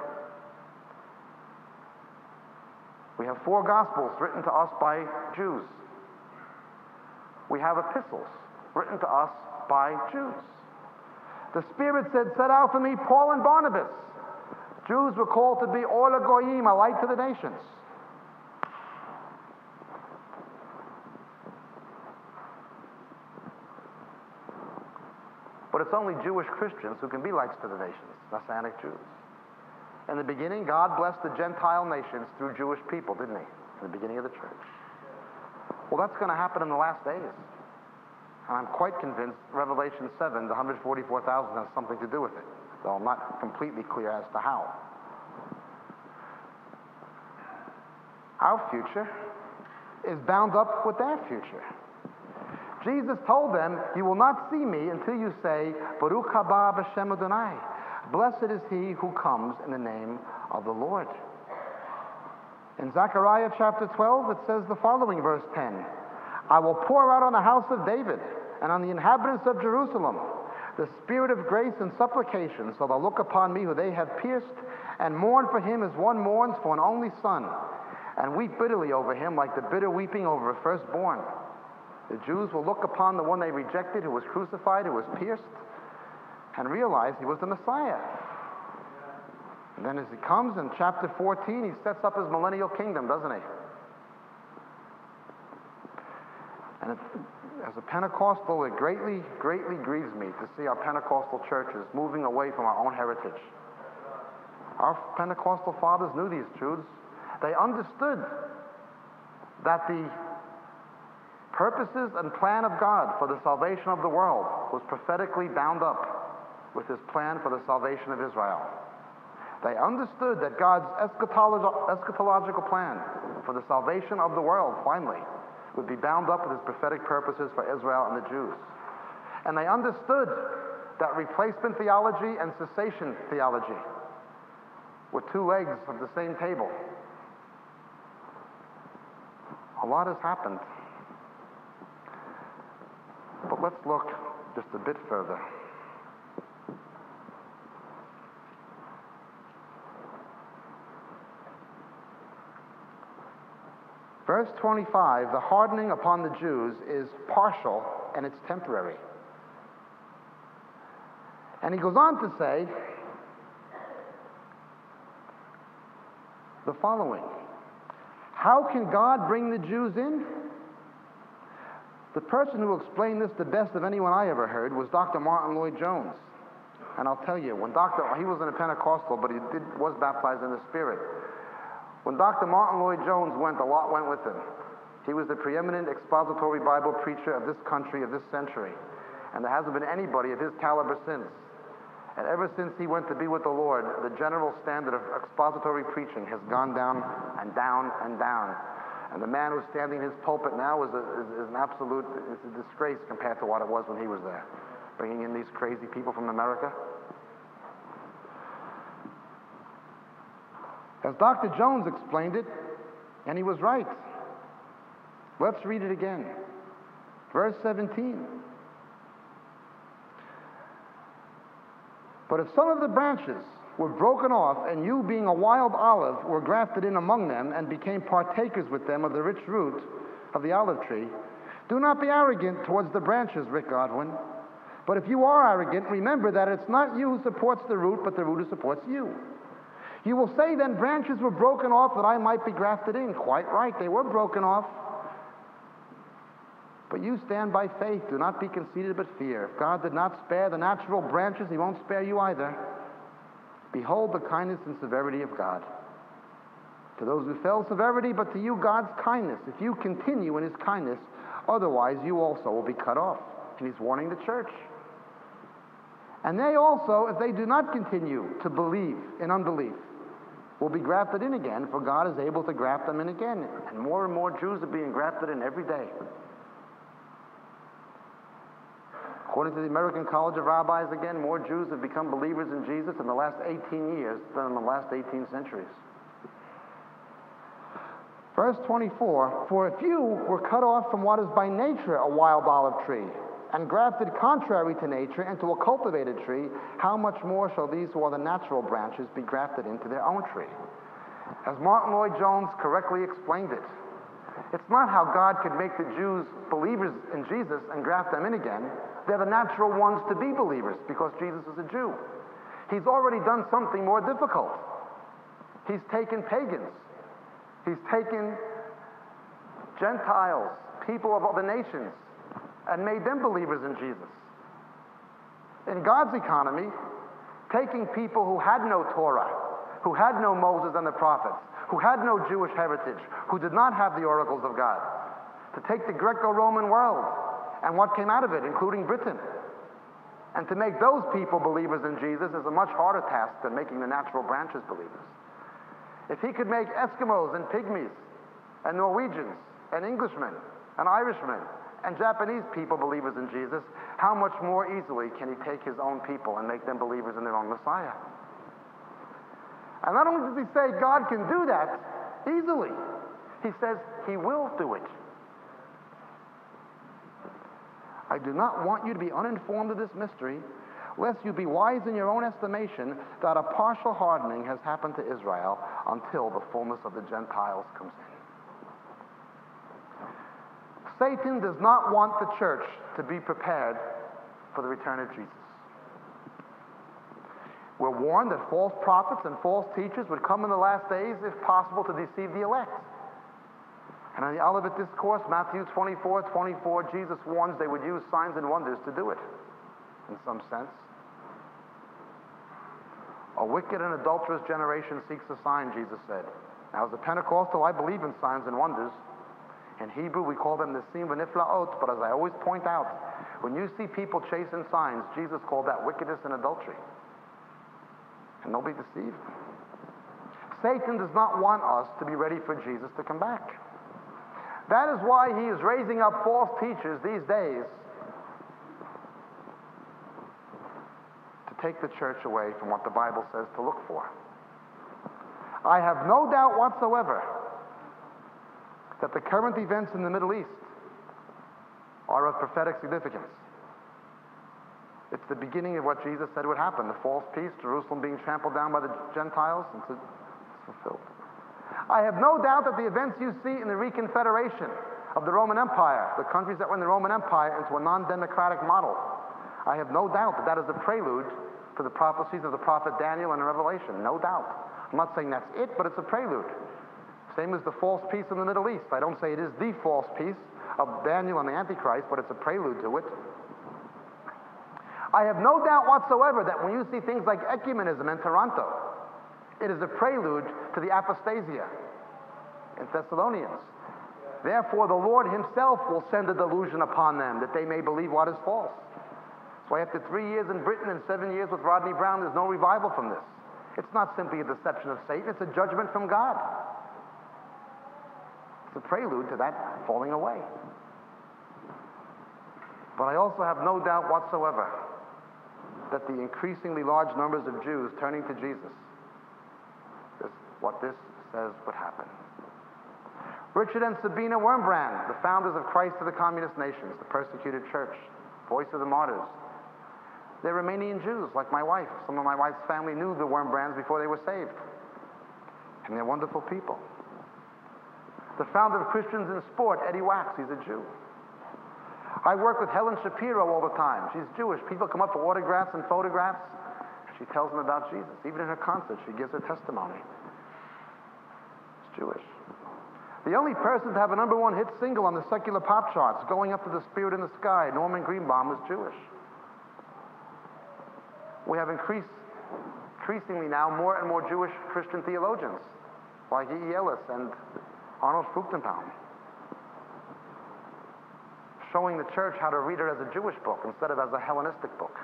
Speaker 1: We have four gospels written to us by Jews. We have epistles written to us by Jews. The Spirit said, Set out for me Paul and Barnabas. Jews were called to be Or Goyim, a light to the nations. It's only Jewish Christians who can be lights to the nations, Messianic Jews. In the beginning, God blessed the Gentile nations through Jewish people, didn't He? In the beginning of the church. Well, that's going to happen in the last days. And I'm quite convinced Revelation 7, the 144,000, has something to do with it, though I'm not completely clear as to how. Our future is bound up with their future. Jesus told them, You will not see me until you say, Baruch haba b'shem Adonai. Blessed is he who comes in the name of the Lord. In Zechariah chapter 12, it says the following, verse 10 I will pour out on the house of David and on the inhabitants of Jerusalem the spirit of grace and supplication, so they'll look upon me who they have pierced, and mourn for him as one mourns for an only son, and weep bitterly over him like the bitter weeping over a firstborn. The Jews will look upon the one they rejected, who was crucified, who was pierced, and realize he was the Messiah. And then as he comes in chapter 14, he sets up his millennial kingdom, doesn't he? And it, as a Pentecostal, it greatly, greatly grieves me to see our Pentecostal churches moving away from our own heritage. Our Pentecostal fathers knew these truths. They understood that the purposes and plan of God for the salvation of the world was prophetically bound up with his plan for the salvation of Israel. They understood that God's eschatological plan for the salvation of the world, finally, would be bound up with his prophetic purposes for Israel and the Jews. And they understood that replacement theology and cessation theology were two legs of the same table. A lot has happened. But let's look just a bit further. Verse 25 the hardening upon the Jews is partial and it's temporary. And he goes on to say the following How can God bring the Jews in? The person who explained this the best of anyone I ever heard was Dr. Martyn Lloyd-Jones. And I'll tell you, when Dr. he wasn't a Pentecostal, but he did, was baptized in the Spirit. When Dr. Martyn Lloyd-Jones went, a lot went with him. He was the preeminent expository Bible preacher of this country, of this century. And there hasn't been anybody of his caliber since. And ever since he went to be with the Lord, the general standard of expository preaching has gone down and down and down. And the man who's standing in his pulpit now is, a, is, is an absolute is a disgrace compared to what it was when he was there, bringing in these crazy people from America. As Dr. Jones explained it, and he was right. Let's read it again. Verse 17. But if some of the branches were broken off, and you, being a wild olive, were grafted in among them and became partakers with them of the rich root of the olive tree, do not be arrogant towards the branches, Rick Godwin. But if you are arrogant, remember that it's not you who supports the root, but the root who supports you. You will say, then, branches were broken off that I might be grafted in. Quite right, they were broken off. But you stand by faith. Do not be conceited, but fear. If God did not spare the natural branches, He won't spare you either. Behold the kindness and severity of God. To those who fell, severity, but to you, God's kindness. If you continue in His kindness, otherwise you also will be cut off. And He's warning the church. And they also, if they do not continue to believe in unbelief, will be grafted in again, for God is able to graft them in again. And more and more Jews are being grafted in every day. According to the American College of Rabbis, again, more Jews have become believers in Jesus in the last 18 years than in the last 18 centuries. Verse 24 For if you were cut off from what is by nature a wild olive tree, and grafted contrary to nature into a cultivated tree, how much more shall these who are the natural branches be grafted into their own tree? As Martyn Lloyd-Jones correctly explained it, it's not how God could make the Jews believers in Jesus and graft them in again. They're the natural ones to be believers because Jesus is a Jew. He's already done something more difficult. He's taken pagans, he's taken Gentiles, people of other nations, and made them believers in Jesus. In God's economy, taking people who had no Torah, who had no Moses and the prophets, who had no Jewish heritage, who did not have the oracles of God, to take the Greco Roman world and what came out of it, including Britain, and to make those people believers in Jesus is a much harder task than making the natural branches believers. If he could make Eskimos and Pygmies and Norwegians and Englishmen and Irishmen and Japanese people believers in Jesus, how much more easily can he take his own people and make them believers in their own Messiah? And not only does he say God can do that easily, he says he will do it. I do not want you to be uninformed of this mystery, lest you be wise in your own estimation that a partial hardening has happened to Israel until the fullness of the Gentiles comes in. Satan does not want the church to be prepared for the return of Jesus. We're warned that false prophets and false teachers would come in the last days, if possible, to deceive the elect. And in the Olivet Discourse, Matthew 24 24, Jesus warns they would use signs and wonders to do it, in some sense. A wicked and adulterous generation seeks a sign, Jesus said. Now, as a Pentecostal, I believe in signs and wonders. In Hebrew, we call them Nisim v'niflaot, but as I always point out, when you see people chasing signs, Jesus called that wickedness and adultery. And don't be deceived. Satan does not want us to be ready for Jesus to come back. That is why he is raising up false teachers these days to take the church away from what the Bible says to look for. I have no doubt whatsoever that the current events in the Middle East are of prophetic significance. It's the beginning of what Jesus said would happen the false peace, Jerusalem being trampled down by the Gentiles, and it's fulfilled. I have no doubt that the events you see in the reconfederation of the Roman Empire, the countries that were in the Roman Empire, into a non democratic model, I have no doubt that that is a prelude to the prophecies of the prophet Daniel and Revelation. No doubt. I'm not saying that's it, but it's a prelude. Same as the false peace in the Middle East. I don't say it is the false peace of Daniel and the Antichrist, but it's a prelude to it. I have no doubt whatsoever that when you see things like ecumenism in Toronto, it is a prelude to the apostasia in Thessalonians. Therefore, the Lord Himself will send a delusion upon them that they may believe what is false. So, after three years in Britain and seven years with Rodney Brown, there's no revival from this. It's not simply a deception of Satan, it's a judgment from God. It's a prelude to that falling away. But I also have no doubt whatsoever that the increasingly large numbers of Jews turning to Jesus is what this says would happen. Richard and Sabina Wurmbrand, the founders of Christ of the Communist Nations, the persecuted church, voice of the martyrs, They're Romanian Jews, like my wife. Some of my wife's family knew the Wurmbrands before they were saved. And they're wonderful people. The founder of Christians in Sport, Eddie Wax, he's a Jew. I work with Helen Shapiro all the time. She's Jewish. People come up for autographs and photographs. She tells them about Jesus. Even in her concerts, she gives her testimony. She's Jewish. The only person to have a number one hit single on the secular pop charts, Going Up to the Spirit in the Sky, Norman Greenbaum, was Jewish. We have increased, increasingly now more and more Jewish Christian theologians, like E. Ellis and Arnold Fruchtenbaum, showing the church how to read it as a Jewish book instead of as a Hellenistic book.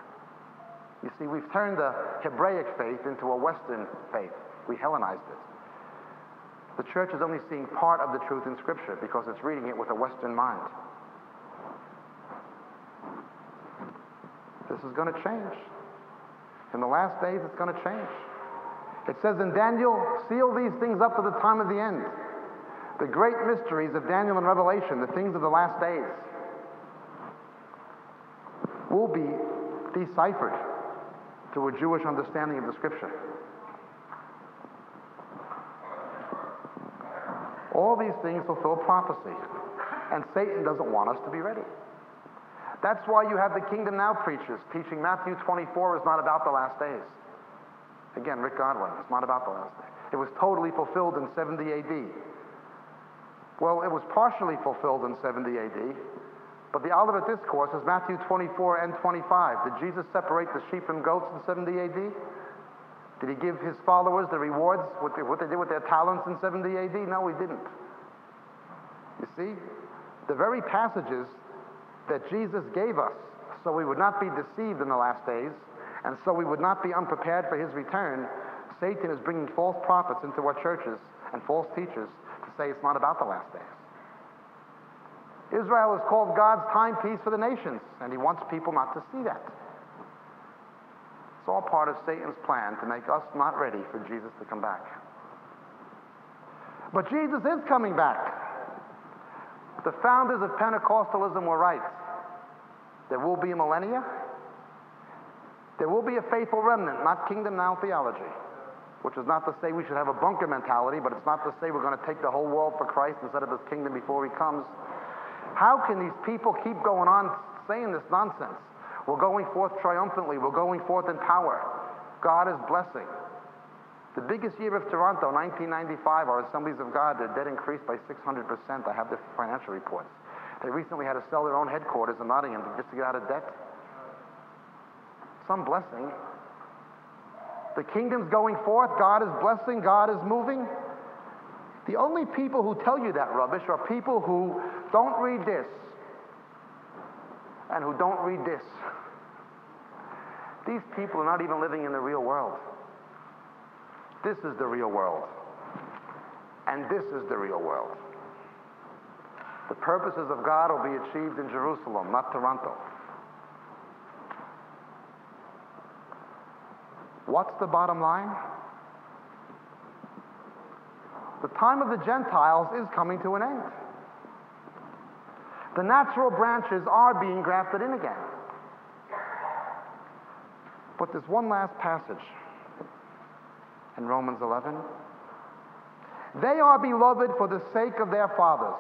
Speaker 1: You see, we've turned the Hebraic faith into a Western faith. We Hellenized it. The church is only seeing part of the truth in Scripture because it's reading it with a Western mind. This is going to change. In the last days, it's going to change. It says in Daniel, seal these things up to the time of the end. The great mysteries of Daniel and Revelation, the things of the last days, will be deciphered to a Jewish understanding of the scripture. All these things fulfill prophecy, and Satan doesn't want us to be ready. That's why you have the Kingdom Now preachers teaching Matthew 24 is not about the last days. Again, Rick Godwin, it's not about the last days. It was totally fulfilled in 70 AD. Well, it was partially fulfilled in 70 AD, but the Olivet Discourse is Matthew 24 and 25. Did Jesus separate the sheep from goats in 70 AD? Did he give his followers the rewards, what they, what they did with their talents in 70 AD? No, he didn't. You see, the very passages that Jesus gave us so we would not be deceived in the last days and so we would not be unprepared for his return, Satan is bringing false prophets into our churches and false teachers to say it's not about the last days. Israel is called God's timepiece for the nations, and he wants people not to see that. It's all part of Satan's plan to make us not ready for Jesus to come back. But Jesus is coming back. The founders of Pentecostalism were right. There will be a millennia. There will be a faithful remnant, not kingdom now theology, which is not to say we should have a bunker mentality, but it's not to say we're going to take the whole world for Christ and set up his kingdom before he comes. How can these people keep going on saying this nonsense? We're going forth triumphantly. We're going forth in power. God is blessing. The biggest year of Toronto, 1995, our Assemblies of God, their debt increased by 600%. I have the financial reports. They recently had to sell their own headquarters in Nottingham just to get out of debt. Some blessing. The kingdom's going forth. God is blessing. God is moving. The only people who tell you that rubbish are people who don't read this and who don't read this. These people are not even living in the real world. This is the real world. And this is the real world. The purposes of God will be achieved in Jerusalem, not Toronto. What's the bottom line? The time of the Gentiles is coming to an end. The natural branches are being grafted in again. But there's one last passage in Romans 11. They are beloved for the sake of their fathers.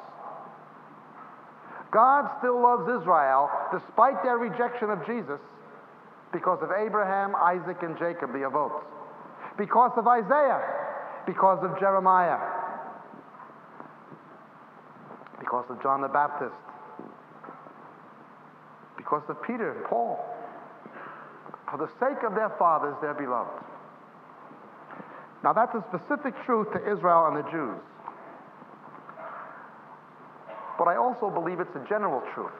Speaker 1: God still loves Israel despite their rejection of Jesus because of Abraham, Isaac, and Jacob, the Avots. Because of Isaiah, because of Jeremiah, because of John the Baptist, because of Peter and Paul. For the sake of their fathers, they're beloved. Now, that's a specific truth to Israel and the Jews. But I also believe it's a general truth.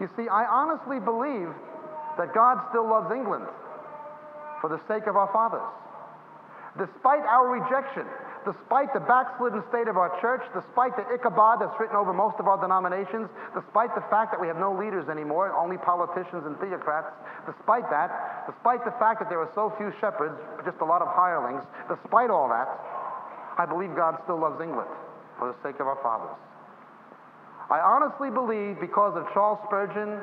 Speaker 1: You see, I honestly believe that God still loves England for the sake of our fathers. Despite our rejection, despite the backslidden state of our church, despite the Ichabod that's written over most of our denominations, despite the fact that we have no leaders anymore, only politicians and theocrats, despite that, despite the fact that there are so few shepherds, just a lot of hirelings, despite all that, I believe God still loves England for the sake of our fathers. I honestly believe because of Charles Spurgeon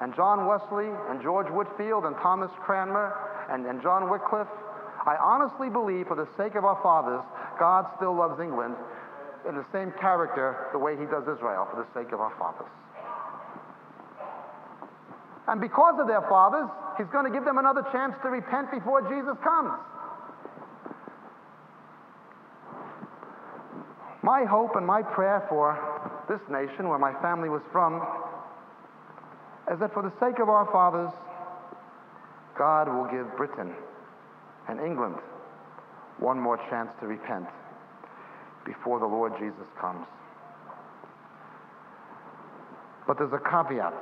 Speaker 1: and John Wesley and George Whitefield and Thomas Cranmer and, and John Wycliffe, I honestly believe for the sake of our fathers, God still loves England in the same character the way he does Israel for the sake of our fathers. And because of their fathers, he's going to give them another chance to repent before Jesus comes. My hope and my prayer for this nation, where my family was from, is that for the sake of our fathers, God will give Britain and England one more chance to repent before the Lord Jesus comes. But there's a caveat.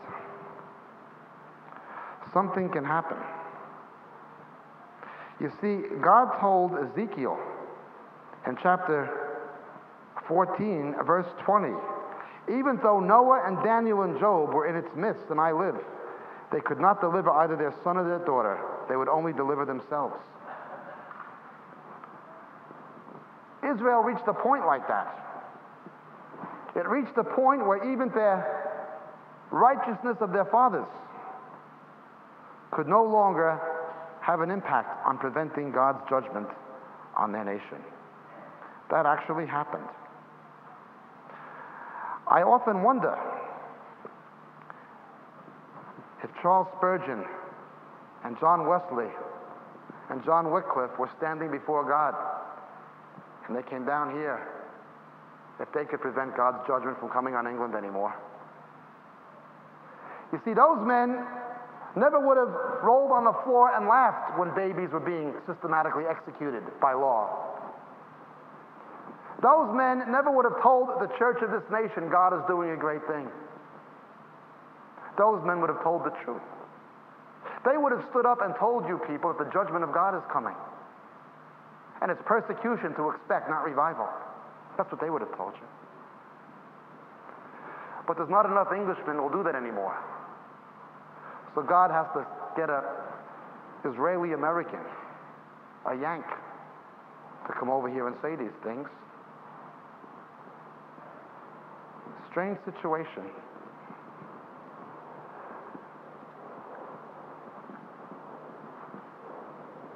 Speaker 1: Something can happen. You see, God told Ezekiel in chapter 14, verse 20, even though Noah and Daniel and Job were in its midst and I live, they could not deliver either their son or their daughter. They would only deliver themselves. Israel reached a point like that. It reached a point where even their righteousness of their fathers could no longer have an impact on preventing God's judgment on their nation. That actually happened. I often wonder if Charles Spurgeon and John Wesley and John Wycliffe were standing before God and they came down here, if they could prevent God's judgment from coming on England anymore. You see, those men never would have rolled on the floor and laughed when babies were being systematically executed by law. Those men never would have told the church of this nation God is doing a great thing. Those men would have told the truth. They would have stood up and told you people that the judgment of God is coming. And it's persecution to expect, not revival. That's what they would have told you. But there's not enough Englishmen who will do that anymore. So God has to get a Israeli American, a Yank, to come over here and say these things. Strange situation.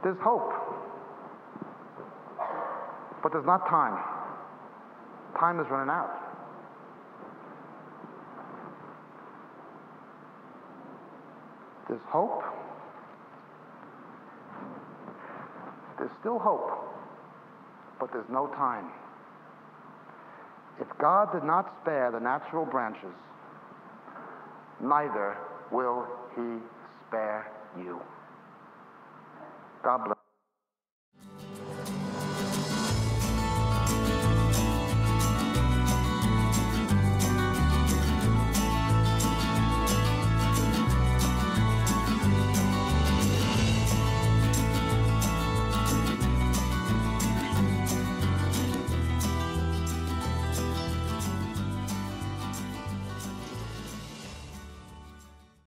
Speaker 1: There's hope. But there's not time. Time is running out. There's hope. There's still hope, but there's no time. If God did not spare the natural branches, neither will he spare you. God bless.